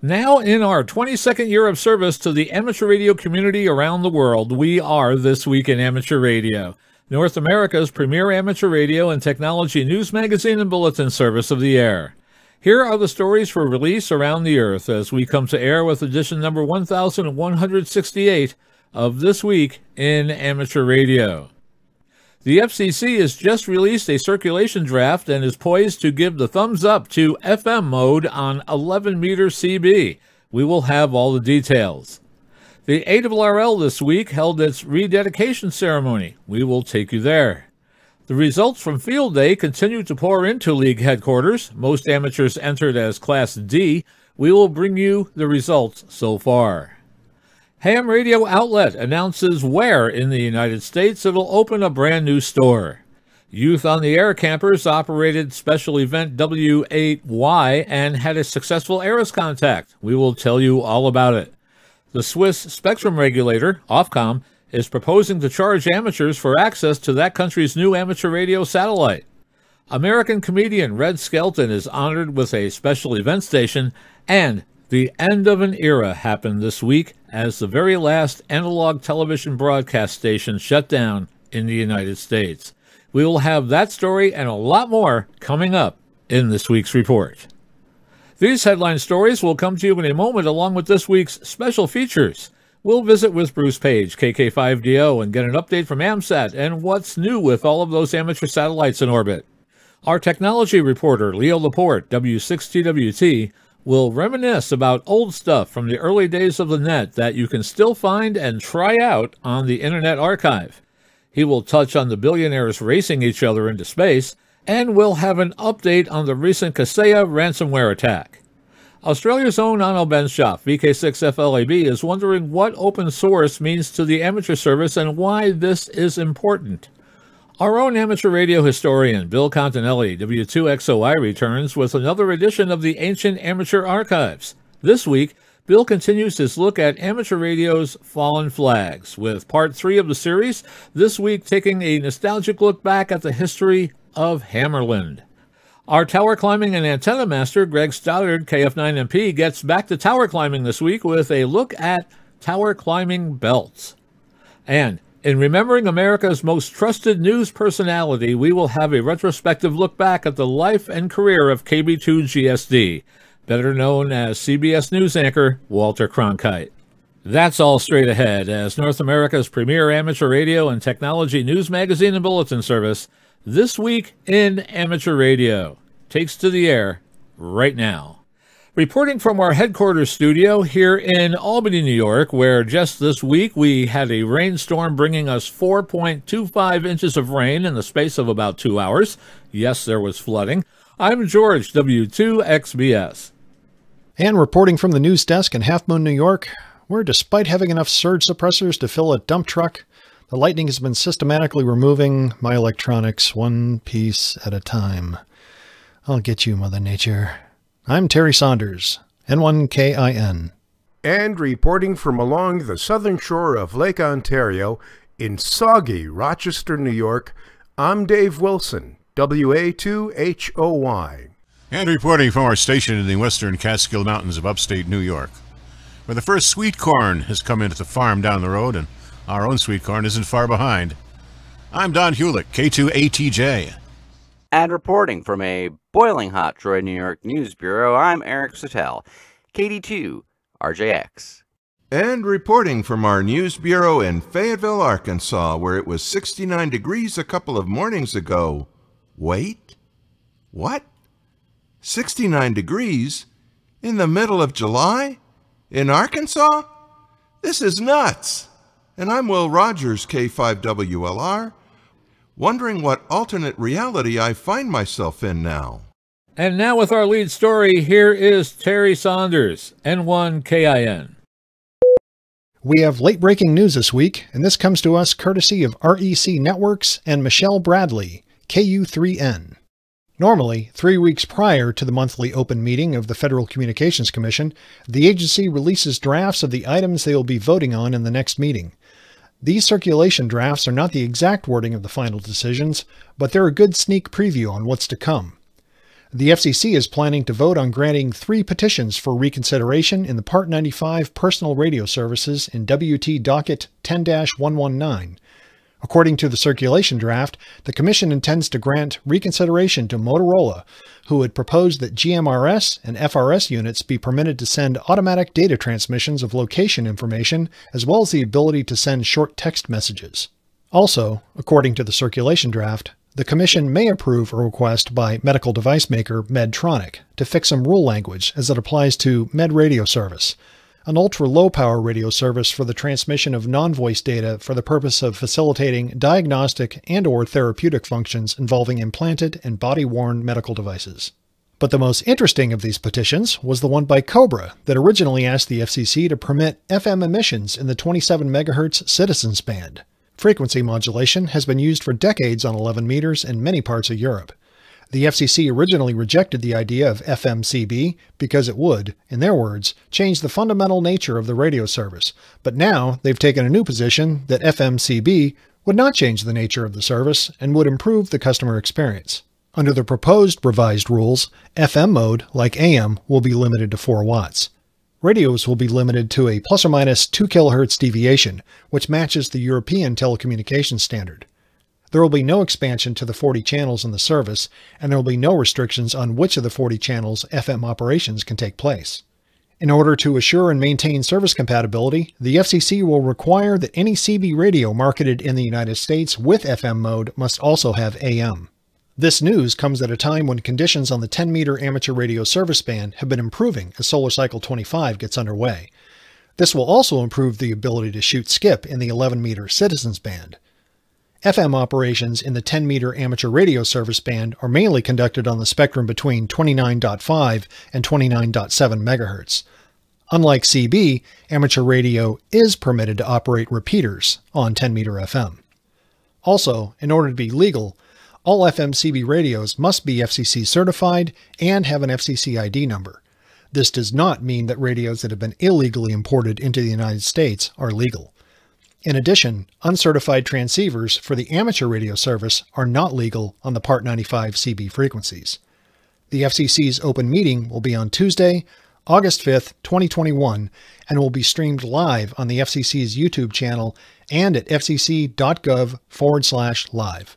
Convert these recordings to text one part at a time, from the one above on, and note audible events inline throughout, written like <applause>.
Now, in our 22nd year of service to the amateur radio community around the world, we are This Week in Amateur Radio, North America's premier amateur radio and technology news magazine and bulletin service of the air. Here are the stories for release around the earth as we come to air with edition number 1168 of This Week in Amateur Radio. The FCC has just released a circulation draft and is poised to give the thumbs up to FM mode on 11 meter CB. We will have all the details. The ARRL this week held its rededication ceremony. We will take you there. The results from Field Day continue to pour into league headquarters. Most amateurs entered as Class D. We will bring you the results so far. Ham Radio Outlet announces where in the United States it'll open a brand new store. Youth on the Air campers operated special event W8Y and had a successful ARISS contact. We will tell you all about it. The Swiss spectrum regulator, Ofcom, is proposing to charge amateurs for access to that country's new amateur radio satellite. American comedian Red Skelton is honored with a special event station, and the end of an era happened this week as the very last analog television broadcast station shut down in the United States. We will have that story and a lot more coming up in this week's report. These headline stories will come to you in a moment along with this week's special features. We'll visit with Bruce Paige, KK5DO, and get an update from AMSAT and what's new with all of those amateur satellites in orbit. Our technology reporter, Leo Laporte, W6TWT, will reminisce about old stuff from the early days of the net that you can still find and try out on the Internet Archive. He will touch on the billionaires racing each other into space, and we'll have an update on the recent Kaseya ransomware attack. Australia's own Onno Benschop, VK6FLAB, is wondering what open source means to the amateur service and why this is important. Our own amateur radio historian, Bill Continelli, W2XOI, returns with another edition of the Ancient Amateur Archives. This week, Bill continues his look at amateur radio's fallen flags, with part three of the series, this week taking a nostalgic look back at the history of Hammarlund. Our tower climbing and antenna master, Greg Stoddard, KF9MP, gets back to tower climbing this week with a look at tower climbing belts. And in remembering America's most trusted news personality, we will have a retrospective look back at the life and career of KB2 GSD, better known as CBS News anchor Walter Cronkite. That's all straight ahead as North America's premier amateur radio and technology news magazine and bulletin service, This Week in Amateur Radio, takes to the air right now. Reporting from our headquarters studio here in Albany, New York, where just this week we had a rainstorm bringing us 4.25 inches of rain in the space of about two hours. Yes, there was flooding. I'm George, W2XBS. And reporting from the news desk in Half Moon, New York, where despite having enough surge suppressors to fill a dump truck, the lightning has been systematically removing my electronics one piece at a time. I'll get you, Mother Nature. I'm Terry Saunders, N1KIN. And reporting from along the southern shore of Lake Ontario in soggy Rochester, New York, I'm Dave Wilson, WA2HOY. And reporting from our station in the western Catskill Mountains of upstate New York, where the first sweet corn has come into the farm down the road, and our own sweet corn isn't far behind. I'm Don Hulick, K2ATJ. And reporting from a boiling hot Troy, New York News Bureau, I'm Eric Zittel, KD2 RJX. And reporting from our news bureau in Fayetteville, Arkansas, where it was 69 degrees a couple of mornings ago. Wait? What? 69 degrees? In the middle of July? In Arkansas? This is nuts! And I'm Will Rogers, K5WLR, wondering what alternate reality I find myself in now. And now, with our lead story, here is Terry Saunders, N1KIN. We have late breaking news this week, and this comes to us courtesy of REC Networks and Michelle Bradley, KU3N. Normally, three weeks prior to the monthly open meeting of the Federal Communications Commission, the agency releases drafts of the items they will be voting on in the next meeting. These circulation drafts are not the exact wording of the final decisions, but they're a good sneak preview on what's to come. The FCC is planning to vote on granting three petitions for reconsideration in the Part 95 personal radio services in WT Docket 10 119. According to the circulation draft, the Commission intends to grant reconsideration to Motorola, who had proposed that GMRS and FRS units be permitted to send automatic data transmissions of location information, as well as the ability to send short text messages. Also, according to the circulation draft, the Commission may approve a request by medical device maker Medtronic to fix some rule language as it applies to Med Radio Service, an ultra-low power radio service for the transmission of non-voice data for the purpose of facilitating diagnostic and or therapeutic functions involving implanted and body-worn medical devices. But the most interesting of these petitions was the one by Cobra that originally asked the FCC to permit FM emissions in the 27 MHz citizens band. Frequency modulation has been used for decades on 11 meters in many parts of Europe. The FCC originally rejected the idea of FMCB because it would, in their words, change the fundamental nature of the radio service, but now they've taken a new position that FMCB would not change the nature of the service and would improve the customer experience. Under the proposed revised rules, FM mode, like AM, will be limited to 4 watts. Radios will be limited to a plus or minus 2 kHz deviation, which matches the European telecommunications standard. There will be no expansion to the 40 channels in the service, and there will be no restrictions on which of the 40 channels FM operations can take place. In order to assure and maintain service compatibility, the FCC will require that any CB radio marketed in the United States with FM mode must also have AM. This news comes at a time when conditions on the 10 meter amateur radio service band have been improving as Solar Cycle 25 gets underway. This will also improve the ability to shoot skip in the 11 meter citizens band. FM operations in the 10 meter amateur radio service band are mainly conducted on the spectrum between 29.5 and 29.7 MHz. Unlike CB, amateur radio is permitted to operate repeaters on 10 meter FM. Also, in order to be legal, all FM CB radios must be FCC certified and have an FCC ID number. This does not mean that radios that have been illegally imported into the United States are legal. In addition, uncertified transceivers for the amateur radio service are not legal on the Part 95 CB frequencies. The FCC's open meeting will be on Tuesday, August 5th, 2021, and will be streamed live on the FCC's YouTube channel and at fcc.gov forward slash live.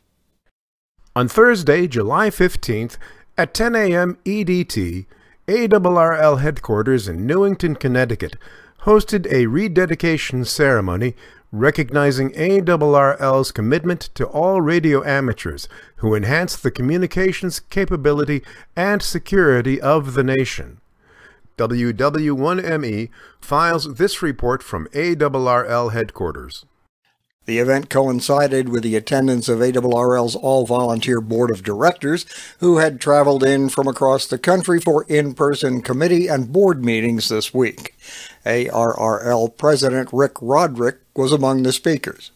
On Thursday, July 15th, at 10 a.m. EDT, ARRL headquarters in Newington, Connecticut, hosted a rededication ceremony recognizing ARRL's commitment to all radio amateurs who enhance the communications capability and security of the nation. WW1ME files this report from ARRL headquarters. The event coincided with the attendance of ARRL's all-volunteer board of directors, who had traveled in from across the country for in-person committee and board meetings this week. ARRL President Rick Roderick was among the speakers.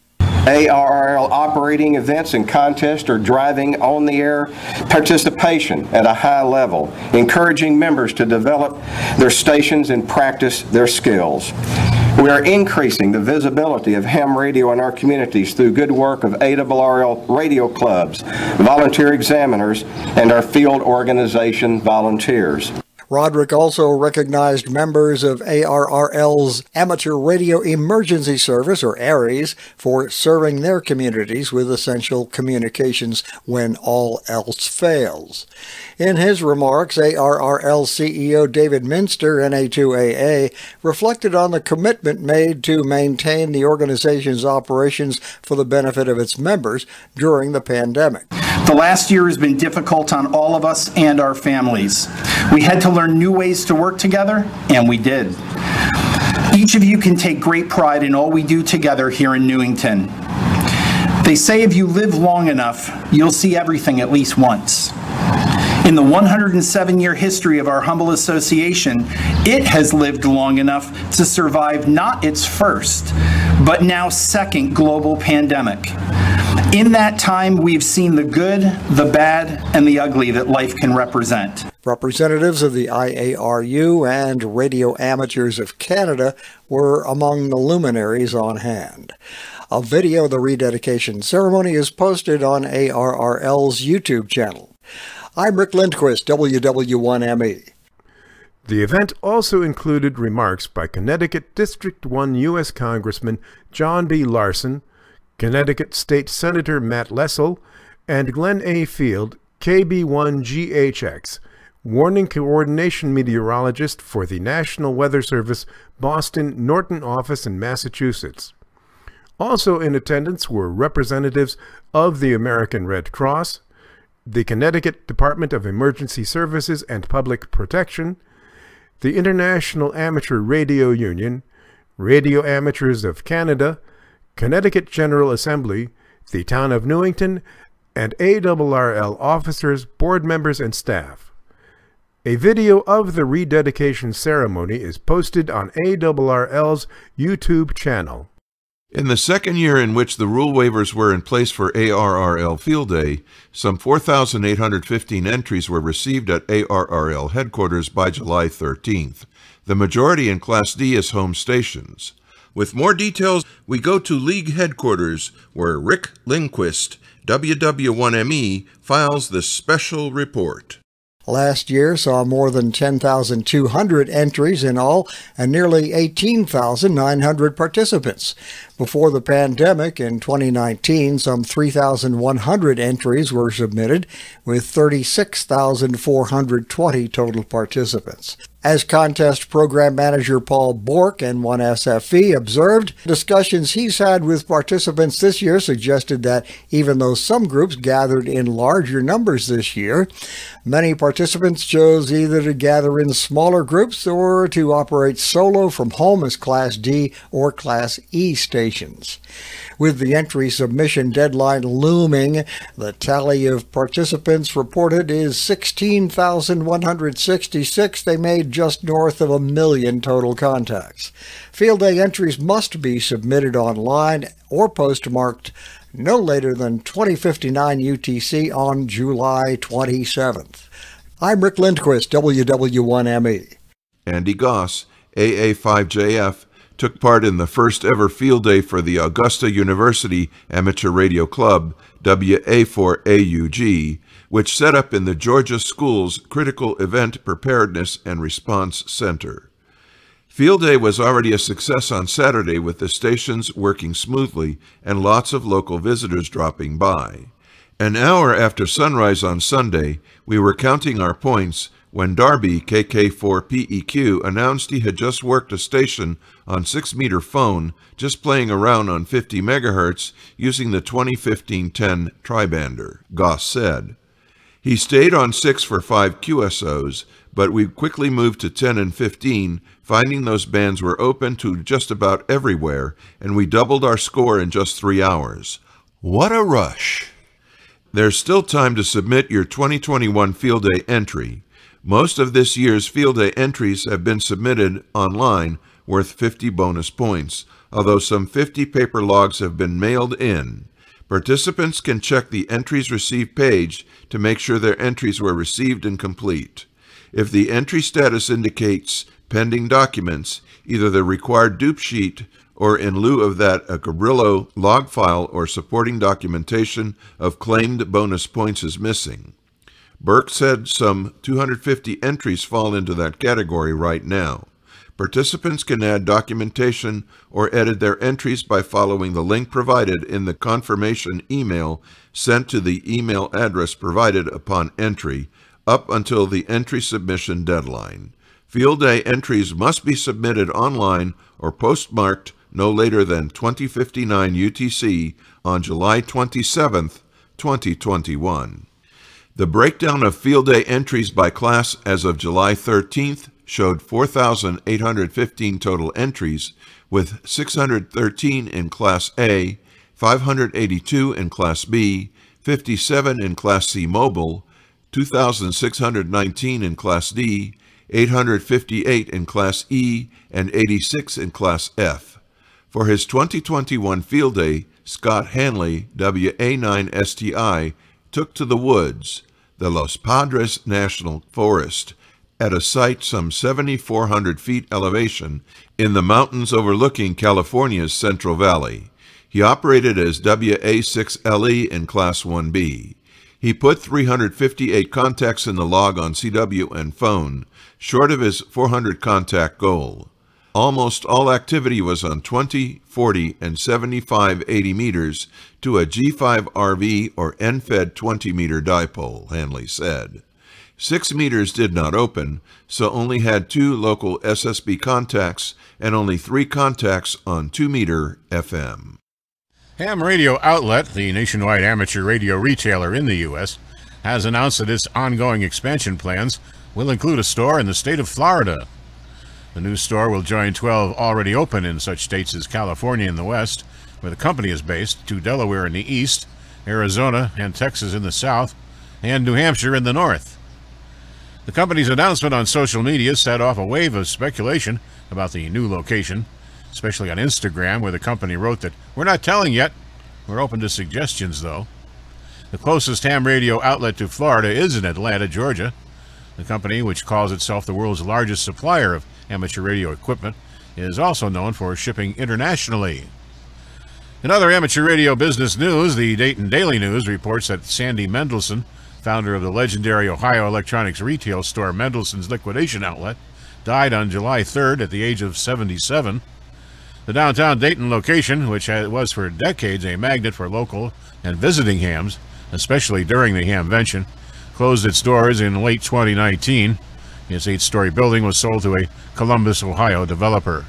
ARRL operating events and contests are driving on the air participation at a high level, encouraging members to develop their stations and practice their skills. We are increasing the visibility of ham radio in our communities through good work of ARRL radio clubs, volunteer examiners, and our field organization volunteers. Roderick also recognized members of ARRL's Amateur Radio Emergency Service, or ARES, for serving their communities with essential communications when all else fails. In his remarks, ARRL CEO David Minster, NA2AA, reflected on the commitment made to maintain the organization's operations for the benefit of its members during the pandemic. The last year has been difficult on all of us and our families. We had to learn new ways to work together, and we did. Each of you can take great pride in all we do together here in Newington. They say if you live long enough, you'll see everything at least once. In the 107 year history of our humble association, it has lived long enough to survive not its first, but now second global pandemic. In that time, we've seen the good, the bad, and the ugly that life can represent. Representatives of the IARU and Radio Amateurs of Canada were among the luminaries on hand. A video of the rededication ceremony is posted on ARRL's YouTube channel. I'm Rick Lindquist, WW1ME. The event also included remarks by Connecticut District 1 U.S. Congressman John B. Larson, Connecticut State Senator Matt Lesser, and Glenn A. Field, KB1GHX, warning coordination meteorologist for the National Weather Service Boston Norton office in Massachusetts. Also in attendance were representatives of the American Red Cross, the Connecticut Department of Emergency Services and Public Protection, the International Amateur Radio Union, Radio Amateurs of Canada, Connecticut General Assembly, the Town of Newington, and ARRL officers, board members, and staff. A video of the rededication ceremony is posted on ARRL's YouTube channel. In the second year in which the rule waivers were in place for ARRL Field Day, some 4,815 entries were received at ARRL headquarters by July 13th, the majority in Class D as home stations. With more details, we go to League headquarters, where Rick Lindquist, WW1ME, files this special report. Last year saw more than 10,200 entries in all and nearly 18,900 participants. Before the pandemic in 2019, some 3,100 entries were submitted, with 36,420 total participants. As contest program manager Paul Bourque and 1SFE observed, discussions he's had with participants this year suggested that even though some groups gathered in larger numbers this year, many participants chose either to gather in smaller groups or to operate solo from home as Class D or Class E stations stations. With the entry submission deadline looming, the tally of participants reported is 16,166. They made just north of a million total contacts. Field day entries must be submitted online or postmarked no later than 2059 UTC on July 27th. I'm Rick Lindquist, WW1ME. Andy Goss, AA5JF, took part in the first ever field day for the Augusta University Amateur Radio Club, WA4AUG, which set up in the Georgia Schools Critical Event Preparedness and Response Center. Field Day was already a success on Saturday with the stations working smoothly and lots of local visitors dropping by. An hour after sunrise on Sunday, we were counting our points when Darby KK4PEQ announced he had just worked a station on 6 meter phone, just playing around on 50 megahertz using the 2015-10 tribander, Goss said. He stayed on 6 for 5 QSOs, but we quickly moved to 10 and 15, finding those bands were open to just about everywhere, and we doubled our score in just three hours. What a rush! There's still time to submit your 2021 Field Day entry. Most of this year's field day entries have been submitted online worth 50 bonus points, although some 50 paper logs have been mailed in. Participants can check the Entries Received page to make sure their entries were received and complete. If the entry status indicates pending documents, either the required dupe sheet or in lieu of that a Cabrillo log file or supporting documentation of claimed bonus points is missing. Bourque said some 250 entries fall into that category right now. Participants can add documentation or edit their entries by following the link provided in the confirmation email sent to the email address provided upon entry up until the entry submission deadline. Field day entries must be submitted online or postmarked no later than 2059 UTC on July 27, 2021. The breakdown of field day entries by class as of July 13th showed 4,815 total entries, with 613 in Class A, 582 in Class B, 57 in Class C Mobile, 2,619 in Class D, 858 in Class E, and 86 in Class F. For his 2021 field day, Scott Hanley, WA9STI, took to the woods the Los Padres National Forest at a site some 7,400 feet elevation in the mountains overlooking California's Central Valley. He operated as WA6LE in Class 1B. He put 358 contacts in the log on CW and phone, short of his 400 contact goal. Almost all activity was on 20, 40, and 75 80 meters to a G5RV or NFED 20 meter dipole, Hanley said. Six meters did not open, so only had two local SSB contacts and only three contacts on 2 meter FM. Ham Radio Outlet, the nationwide amateur radio retailer in the U.S., has announced that its ongoing expansion plans will include a store in the state of Florida. The new store will join 12 already open in such states as California in the west, where the company is based, to Delaware in the east, Arizona and Texas in the south, and New Hampshire in the north. The company's announcement on social media set off a wave of speculation about the new location, especially on Instagram, where the company wrote that, We're not telling yet. We're open to suggestions, though. The closest ham radio outlet to Florida is in Atlanta, Georgia. The company, which calls itself the world's largest supplier of amateur radio equipment, is also known for shipping internationally. In other amateur radio business news, the Dayton Daily News reports that Sandy Mendelson, founder of the legendary Ohio electronics retail store Mendelson's Liquidation Outlet, died on July 3rd at the age of 77. The downtown Dayton location, which was for decades a magnet for local and visiting hams, especially during the hamvention, closed its doors in late 2019. Its eight story building was sold to a Columbus, Ohio developer.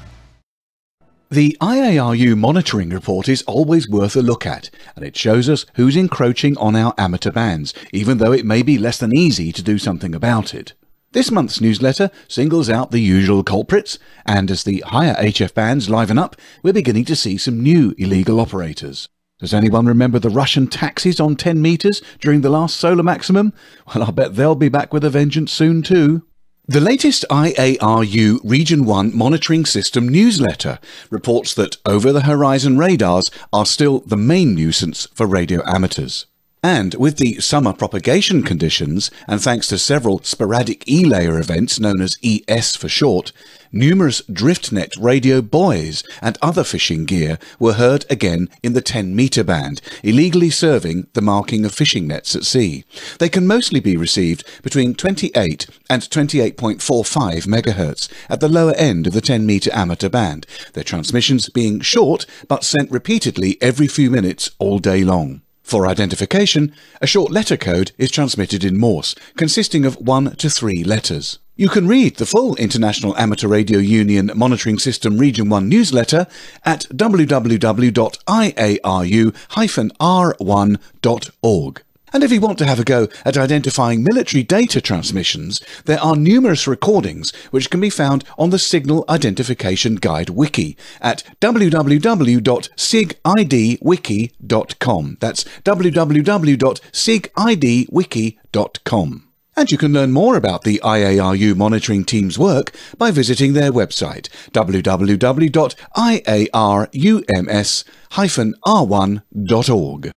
The IARU monitoring report is always worth a look at, and it shows us who's encroaching on our amateur bands, even though it may be less than easy to do something about it. This month's newsletter singles out the usual culprits, and as the higher HF bands liven up, we're beginning to see some new illegal operators. Does anyone remember the Russian taxis on 10 metres during the last solar maximum? Well, I'll bet they'll be back with a vengeance soon too. The latest IARU Region 1 Monitoring System newsletter reports that over the horizon radars are still the main nuisance for radio amateurs. And with the summer propagation conditions, and thanks to several sporadic E-layer events known as ES for short, numerous DriftNet radio buoys and other fishing gear were heard again in the 10 metre band, illegally serving the marking of fishing nets at sea. They can mostly be received between 28 and 28.45 MHz at the lower end of the 10 metre amateur band, their transmissions being short but sent repeatedly every few minutes all day long. For identification, a short letter code is transmitted in Morse, consisting of one to three letters. You can read the full International Amateur Radio Union Monitoring System Region 1 newsletter at www.iaru-r1.org. And if you want to have a go at identifying military data transmissions, there are numerous recordings which can be found on the Signal Identification Guide wiki at www.sigidwiki.com. That's www.sigidwiki.com. And you can learn more about the IARU monitoring team's work by visiting their website www.iarums-r1.org.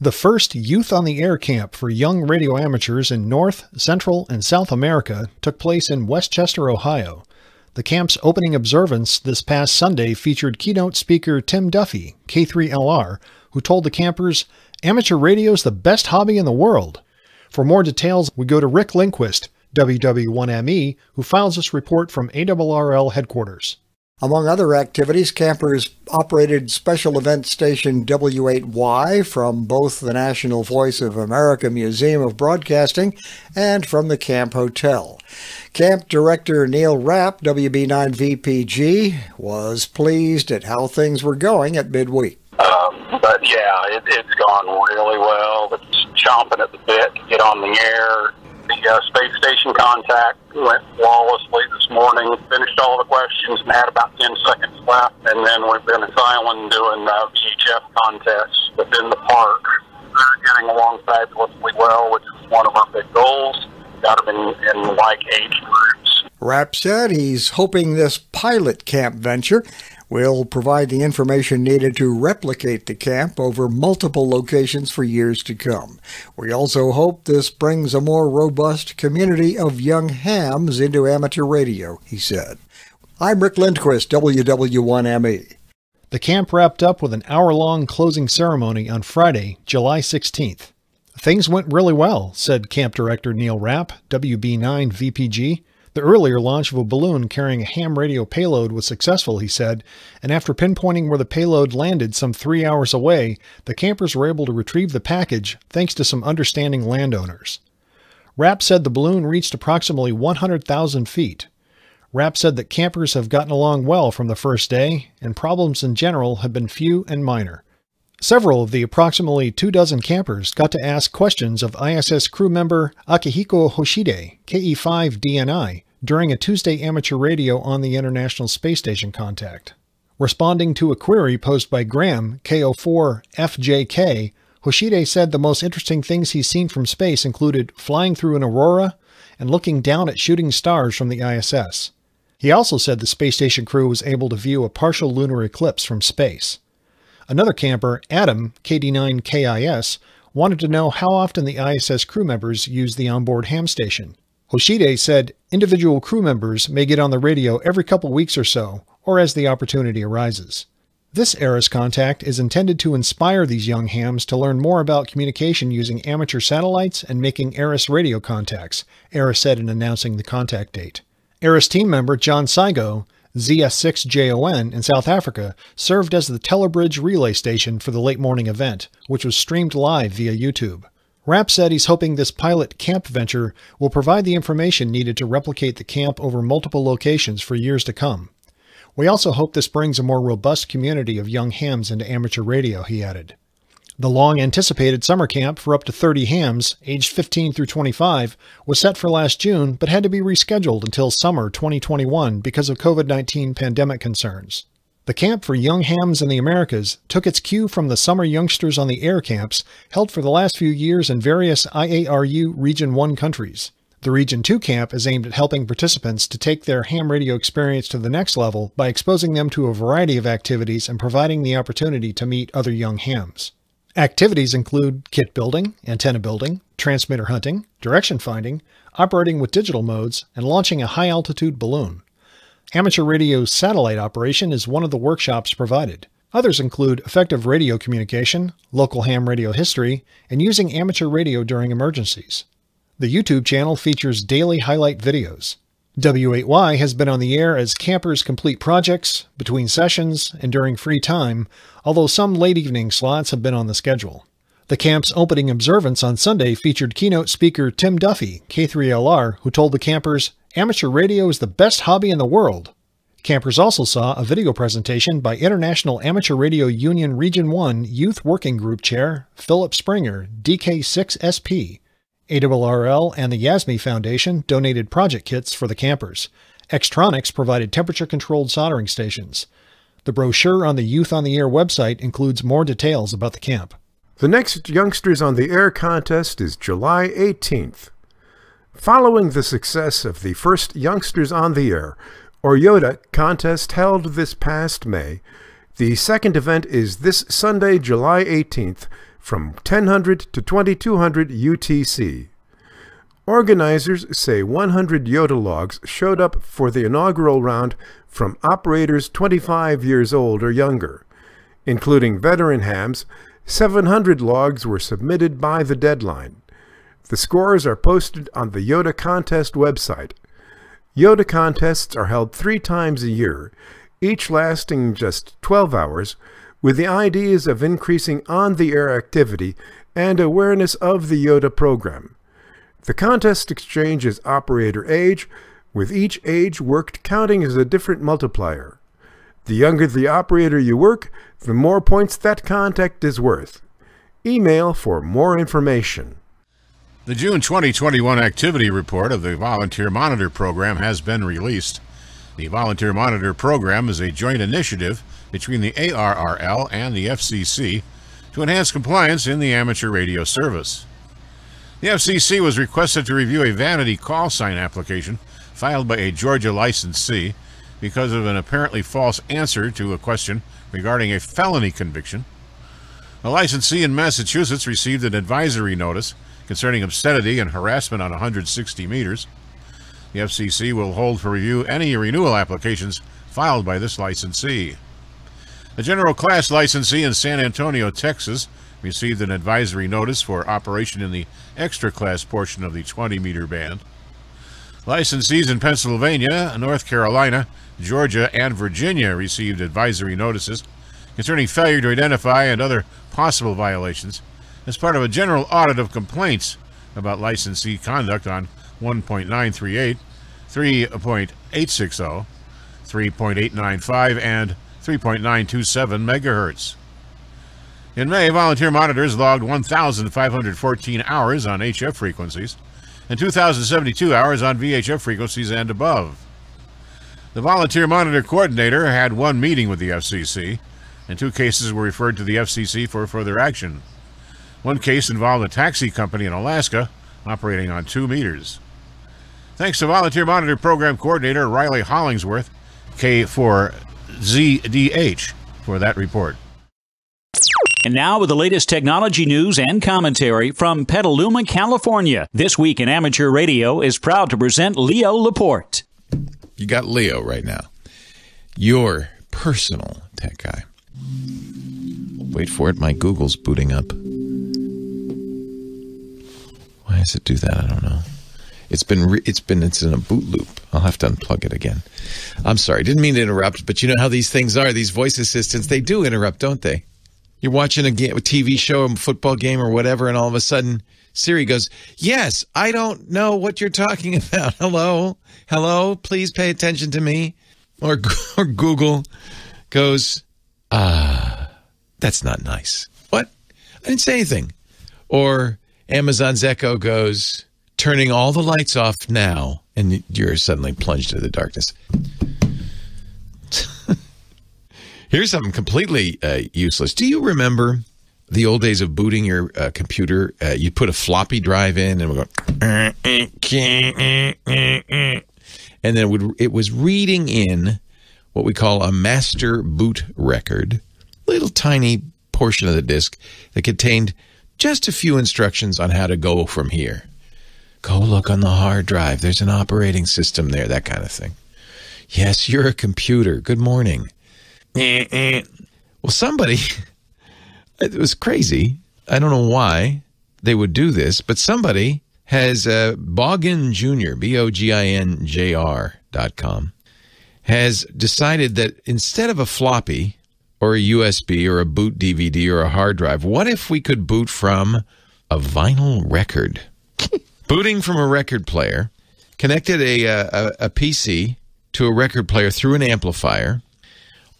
The first Youth on the Air camp for young radio amateurs in North, Central, and South America took place in Westchester, Ohio. The camp's opening observance this past Sunday featured keynote speaker Tim Duffy, K3LR, who told the campers, Amateur radio is the best hobby in the world. For more details, we go to Rick Lindquist, WW1ME, who files this report from ARRL headquarters. Among other activities, campers operated special event station W8Y from both the National Voice of America Museum of Broadcasting and from the Camp Hotel. Camp Director Neil Rapp, WB9VPG, was pleased at how things were going at midweek. Um, but yeah, it, it's gone really well. It's chomping at the bit to get on the air the uh, space station contact went flawlessly this morning. Finished all the questions and had about 10 seconds left. And then we've been Island doing uh, VHF contests within the park. They're getting along fabulously well, which is one of our big goals. Got them in, in like age groups. Rapp said he's hoping this pilot camp venture will provide the information needed to replicate the camp over multiple locations for years to come. We also hope this brings a more robust community of young hams into amateur radio, he said. I'm Rick Lindquist, WW1ME. The camp wrapped up with an hour long closing ceremony on Friday, July 16th. Things went really well, said Camp Director Neil Rapp, WB9 VPG. The earlier launch of a balloon carrying a ham radio payload was successful, he said, and after pinpointing where the payload landed some three hours away, the campers were able to retrieve the package thanks to some understanding landowners. Rapp said the balloon reached approximately 100,000 feet. Rapp said that campers have gotten along well from the first day, and problems in general have been few and minor. Several of the approximately two dozen campers got to ask questions of ISS crew member Akihiko Hoshide, KE5DNI, during a Tuesday amateur radio on the International Space Station contact. Responding to a query posed by Graham, KO4FJK, Hoshide said the most interesting things he's seen from space included flying through an aurora and looking down at shooting stars from the ISS. He also said the space station crew was able to view a partial lunar eclipse from space. Another camper, Adam, KD9KIS, wanted to know how often the ISS crew members use the onboard ham station. Hoshide said individual crew members may get on the radio every couple weeks or so, or as the opportunity arises. This ARISS contact is intended to inspire these young hams to learn more about communication using amateur satellites and making ARISS radio contacts, ARISS said in announcing the contact date. ARISS team member John Saigo ZS6JON in South Africa served as the Telebridge relay station for the late morning event, which was streamed live via YouTube. Rapp said he's hoping this pilot camp venture will provide the information needed to replicate the camp over multiple locations for years to come. We also hope this brings a more robust community of young hams into amateur radio, he added. The long anticipated summer camp for up to 30 hams, aged 15 through 25, was set for last June but had to be rescheduled until summer 2021 because of COVID 19 pandemic concerns. The camp for young hams in the Americas took its cue from the summer youngsters on the air camps held for the last few years in various IARU Region 1 countries. The Region 2 camp is aimed at helping participants to take their ham radio experience to the next level by exposing them to a variety of activities and providing the opportunity to meet other young hams. Activities include kit building, antenna building, transmitter hunting, direction finding, operating with digital modes, and launching a high altitude balloon. Amateur radio satellite operation is one of the workshops provided. Others include effective radio communication, local ham radio history, and using amateur radio during emergencies. The YouTube channel features daily highlight videos. W8Y has been on the air as campers complete projects, between sessions, and during free time, although some late evening slots have been on the schedule. The camp's opening observance on Sunday featured keynote speaker Tim Duffy, K3LR, who told the campers, Amateur radio is the best hobby in the world. Campers also saw a video presentation by International Amateur Radio Union Region 1 Youth Working Group Chair Philip Springer, DK6SP, ARRL and the Yasme Foundation donated project kits for the campers. Extronics provided temperature-controlled soldering stations. The brochure on the Youth on the Air website includes more details about the camp. The next Youngsters on the Air contest is July 18th. Following the success of the first Youngsters on the Air, or YOTA, contest held this past May, the second event is this Sunday, July 18th, from 1000 to 2200 UTC. Organizers say 100 YOTA logs showed up for the inaugural round from operators 25 years old or younger. Including veteran hams, 700 logs were submitted by the deadline. The scores are posted on the YOTA contest website. YOTA contests are held three times a year, each lasting just 12 hours, with the ideas of increasing on-the-air activity and awareness of the YOTA program. The contest exchanges operator age, with each age worked counting as a different multiplier. The younger the operator you work, the more points that contact is worth. Email for more information. The June 2021 activity report of the Volunteer Monitor Program has been released. The Volunteer Monitor Program is a joint initiative between the ARRL and the FCC to enhance compliance in the amateur radio service. The FCC was requested to review a vanity call sign application filed by a Georgia licensee because of an apparently false answer to a question regarding a felony conviction. A licensee in Massachusetts received an advisory notice concerning obscenity and harassment on 160 meters. The FCC will hold for review any renewal applications filed by this licensee. A general class licensee in San Antonio, Texas, received an advisory notice for operation in the extra class portion of the 20 meter band. Licensees in Pennsylvania, North Carolina, Georgia, and Virginia received advisory notices concerning failure to identify and other possible violations as part of a general audit of complaints about licensee conduct on 1.938, 3.860, 3.895, and 3.927 megahertz. In May, volunteer monitors logged 1,514 hours on HF frequencies and 2,072 hours on VHF frequencies and above. The volunteer monitor coordinator had one meeting with the FCC, and two cases were referred to the FCC for further action. One case involved a taxi company in Alaska operating on two meters. Thanks to Volunteer Monitor Program Coordinator Riley Hollingsworth, K4ZDH, for that report. And now with the latest technology news and commentary from Petaluma, California. This week in amateur radio is proud to present Leo Laporte. You got Leo right now. Your personal tech guy. Wait for it, my Google's booting up. Why does it do that? I don't know. It's been it's been it's in a boot loop. I'll have to unplug it again. I'm sorry, didn't mean to interrupt, but you know how these things are. These voice assistants, they do interrupt, don't they? You're watching a, game, a TV show, a football game, or whatever, and all of a sudden Siri goes, "Yes, I don't know what you're talking <laughs> about. Hello, hello, please pay attention to me." Or <laughs> or Google goes, "Ah, that's not nice." What? I didn't say anything. Or Amazon's Echo goes, turning all the lights off now, and you're suddenly plunged into the darkness. <laughs> Here's something completely uh, useless. Do you remember the old days of booting your uh, computer? Uh, you put a floppy drive in, and we go, <laughs> and then it would it was reading in what we call a master boot record, little tiny portion of the disk that contained just a few instructions on how to go from here. Go look on the hard drive. There's an operating system there, that kind of thing. Yes, you're a computer. Good morning. well, somebody, <laughs> it was crazy. I don't know why they would do this, but somebody has uh, Bogin Jr., B O G I N J R dot com, has decided that instead of a floppy, or a USB or a boot DVD or a hard drive. What if we could boot from a vinyl record? <laughs> Booting from a record player, connected a, uh, a, a, PC to a record player through an amplifier.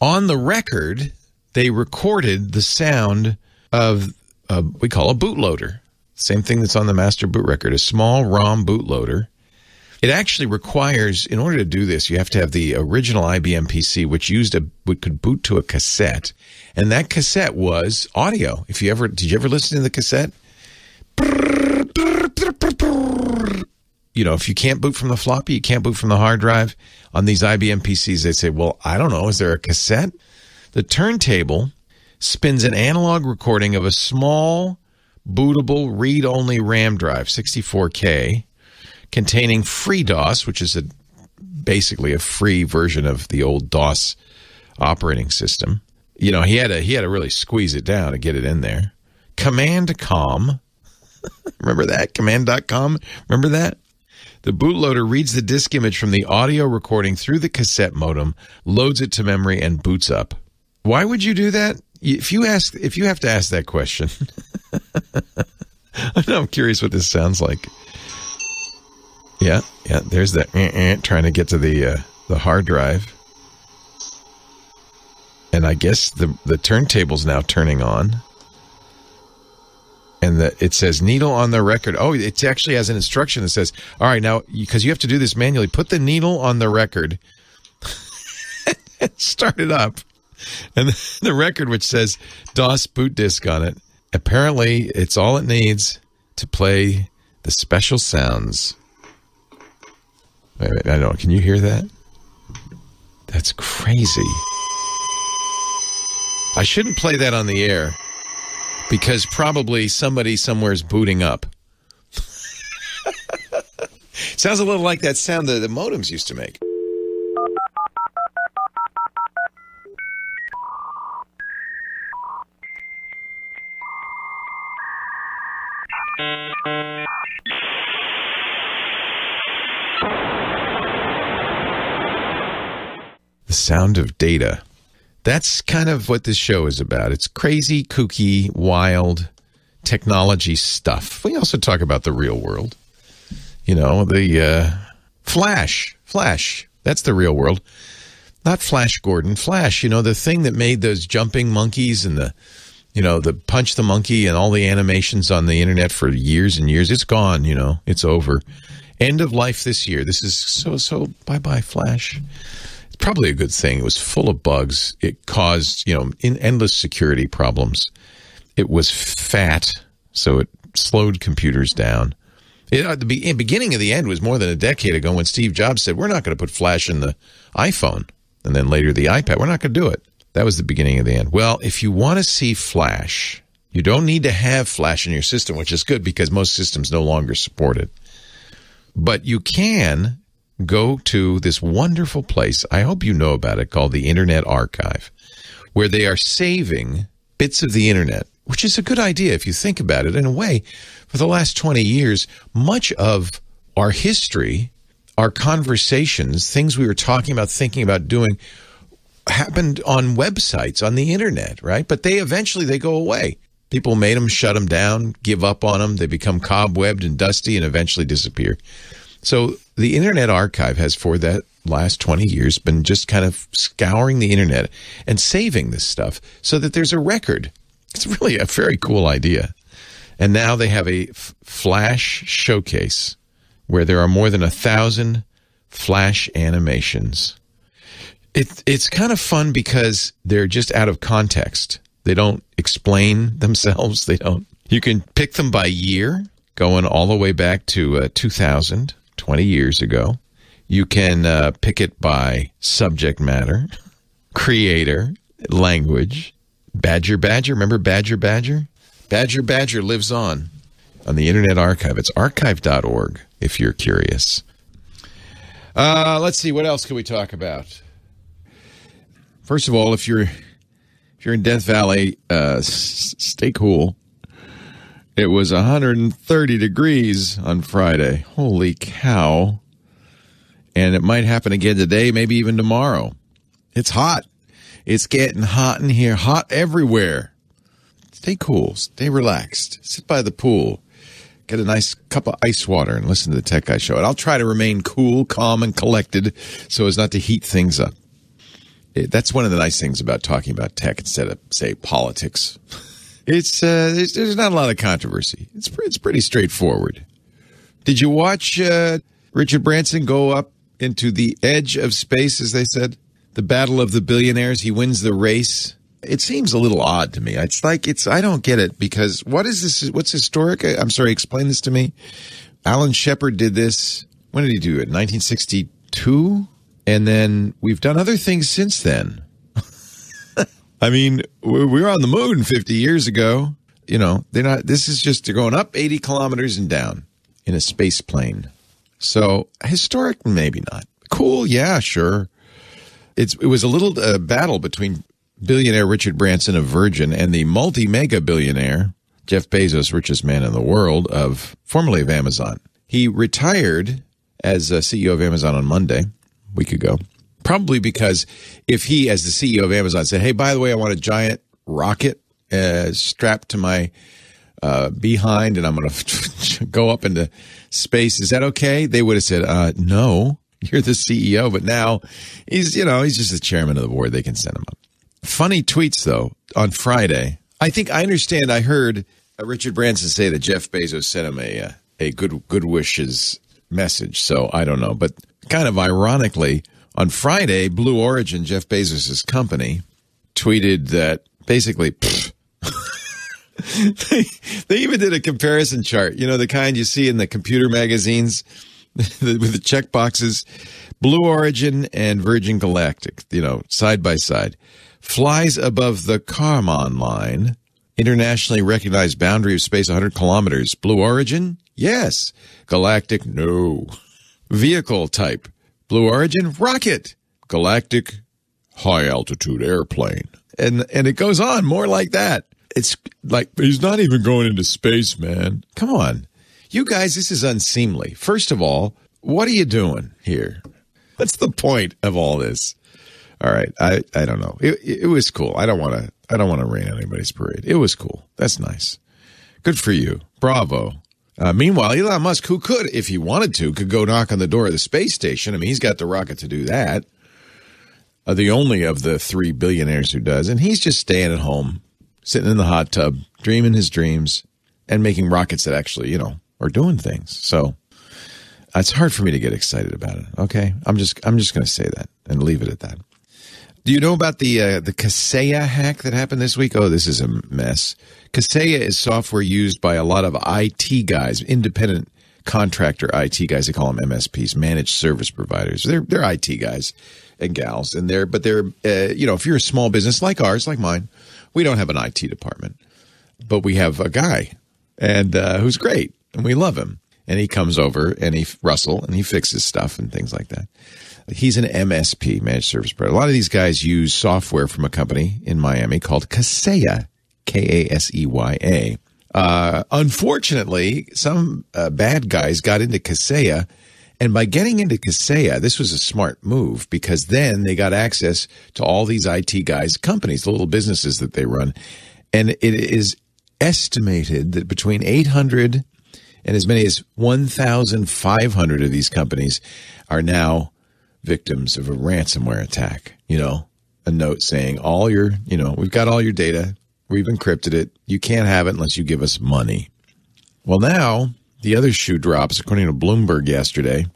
On the record, they recorded the sound of a, we call a bootloader. Same thing that's on the master boot record, a small ROM bootloader it actually requires, in order to do this, you have to have the original IBM PC, which used a, which could boot to a cassette, and that cassette was audio. If you ever, did you ever listen to the cassette? You know, if you can't boot from the floppy, you can't boot from the hard drive. On these IBM PCs, they say, well, I don't know, is there a cassette? The turntable spins an analog recording of a small, bootable, read only RAM drive, 64K containing FreeDOS, which is a basically a free version of the old DOS operating system. You know, he had to he had to really squeeze it down to get it in there. Command.com. <laughs> Remember that? Command.com? Remember that? The bootloader reads the disk image from the audio recording through the cassette modem, loads it to memory, and boots up. Why would you do that? If you ask, if you have to ask that question, <laughs> I'm curious what this sounds like. Yeah, yeah. There's that eh, eh, trying to get to the uh, the hard drive, and I guess the the turntable's now turning on, and the, it says needle on the record. Oh, it actually has an instruction that says, "All right, now because you have to do this manually, put the needle on the record, start <laughs> it up." And the record, which says DOS boot disk on it, apparently it's all it needs to play the special sounds Wait, wait, I don't. Can you hear that? That's crazy. I shouldn't play that on the air because probably somebody somewhere is booting up. <laughs> Sounds a little like that sound that the modems used to make. The sound of data. That's kind of what this show is about. It's crazy, kooky, wild technology stuff. We also talk about the real world. You know, the uh, Flash. Flash. That's the real world. Not Flash Gordon. Flash, you know, the thing that made those jumping monkeys and the, you know, the punch the monkey and all the animations on the internet for years and years. It's gone, you know, it's over. End of life this year. This is so, so bye bye, Flash probably a good thing. It was full of bugs. It caused, you know, in endless security problems. It was fat, so it slowed computers down. It, at the be- beginning of the end was more than a decade ago when Steve Jobs said, "We're not going to put Flash in the iPhone," and then later the iPad. We're not going to do it. That was the beginning of the end. Well, if you want to see Flash, you don't need to have Flash in your system, which is good because most systems no longer support it. But you can go to this wonderful place. I hope you know about it called the Internet Archive, where they are saving bits of the internet, which is a good idea if you think about it. In a way, for the last 20 years, much of our history, our conversations, things we were talking about, thinking about doing, happened on websites on the internet, right? But they eventually they go away. People made them shut them down, give up on them. They become cobwebbed and dusty and eventually disappear. So the Internet Archive has, for that last 20 years, been just kind of scouring the internet and saving this stuff so that there's a record. It's really a very cool idea. And now they have a flash showcase where there are more than a thousand flash animations. It, it's kind of fun because they're just out of context. They don't explain themselves. They don't. You can pick them by year, going all the way back to uh, 2000 20 years ago. You can uh, pick it by subject matter, creator, language. Badger Badger, remember Badger Badger? Badger Badger lives on on the Internet Archive. It's archive.org if you're curious. Uh, let's see, what else can we talk about? First of all, if you're if you're in Death Valley, uh, stay cool. It was 130 degrees on Friday. Holy cow. And it might happen again today, maybe even tomorrow. It's hot. It's getting hot in here, hot everywhere. Stay cool, stay relaxed, sit by the pool, get a nice cup of ice water, and listen to the Tech Guy Show. And I'll try to remain cool, calm, and collected so as not to heat things up. That's one of the nice things about talking about tech instead of, say, politics. <laughs> It's uh, there's, there's not a lot of controversy. It's it's pretty straightforward. Did you watch uh, Richard Branson go up into the edge of space, as they said, the battle of the billionaires? He wins the race. It seems a little odd to me. It's like it's I don't get it because what is this? What's historic? I'm sorry. Explain this to me. Alan Shepard did this. When did he do it? 1962. And then we've done other things since then. I mean, we were on the moon 50 years ago. You know, they're not, this is just, they're going up 80 kilometers and down in a space plane. So historic, maybe not. Cool, yeah, sure. It's, it was a little uh, battle between billionaire Richard Branson of Virgin and the multi mega billionaire Jeff Bezos, richest man in the world, of formerly of Amazon. He retired as a CEO of Amazon on Monday, week ago. Probably because if he, as the CEO of Amazon, said, "Hey, by the way, I want a giant rocket uh, strapped to my uh, behind, and I'm going <laughs> to go up into space," is that okay? They would have said, uh, "No, you're the CEO." But now he's, you know, he's just the chairman of the board. They can send him up. Funny tweets though on Friday. I think I understand. I heard uh, Richard Branson say that Jeff Bezos sent him a uh, a good good wishes message. So I don't know, but kind of ironically, on Friday, Blue Origin, Jeff Bezos' company, tweeted that basically. <laughs> they, they even did a comparison chart, you know, the kind you see in the computer magazines <laughs> with the check boxes. Blue Origin and Virgin Galactic, you know, side by side. Flies above the Kármán line, internationally recognized boundary of space 100 kilometers. Blue Origin? Yes. Galactic? No. Vehicle type? Blue Origin? Rocket. Galactic? High altitude airplane. And, and it goes on more like that. It's like he's not even going into space, man. Come on. You guys, this is unseemly. First of all, what are you doing here? What's the point of all this? All right, I I don't know. It it was cool. I don't want to I don't want to rain anybody's parade. It was cool. That's nice. Good for you. Bravo. Uh, meanwhile, Elon Musk, who could, if he wanted to, could go knock on the door of the space station. I mean, he's got the rocket to do that. Uh, the only of the three billionaires who does, and he's just staying at home, sitting in the hot tub, dreaming his dreams, and making rockets that actually, you know, are doing things. So it's hard for me to get excited about it. Okay, I'm just I'm just going to say that and leave it at that. Do you know about the uh, the Kaseya hack that happened this week? Oh, this is a mess. Kaseya is software used by a lot of IT guys, independent contractor IT guys. They call them MSPs, managed service providers. They're they're IT guys and gals, and they're but they're uh, you know if you're a small business like ours, like mine, we don't have an IT department, but we have a guy and uh, who's great, and we love him. And he comes over and he Russell and he fixes stuff and things like that. He's an MSP, managed service provider. A lot of these guys use software from a company in Miami called Kaseya, K A S E Y A. Uh, unfortunately, some uh, bad guys got into Kaseya, and by getting into Kaseya, this was a smart move because then they got access to all these IT guys' companies, the little businesses that they run, and it is estimated that between 800 and as many as 1,500 of these companies are now victims of a ransomware attack. You know, a note saying all your, you know, we've got all your data, we've encrypted it. You can't have it unless you give us money. Well, now the other shoe drops, according to Bloomberg yesterday.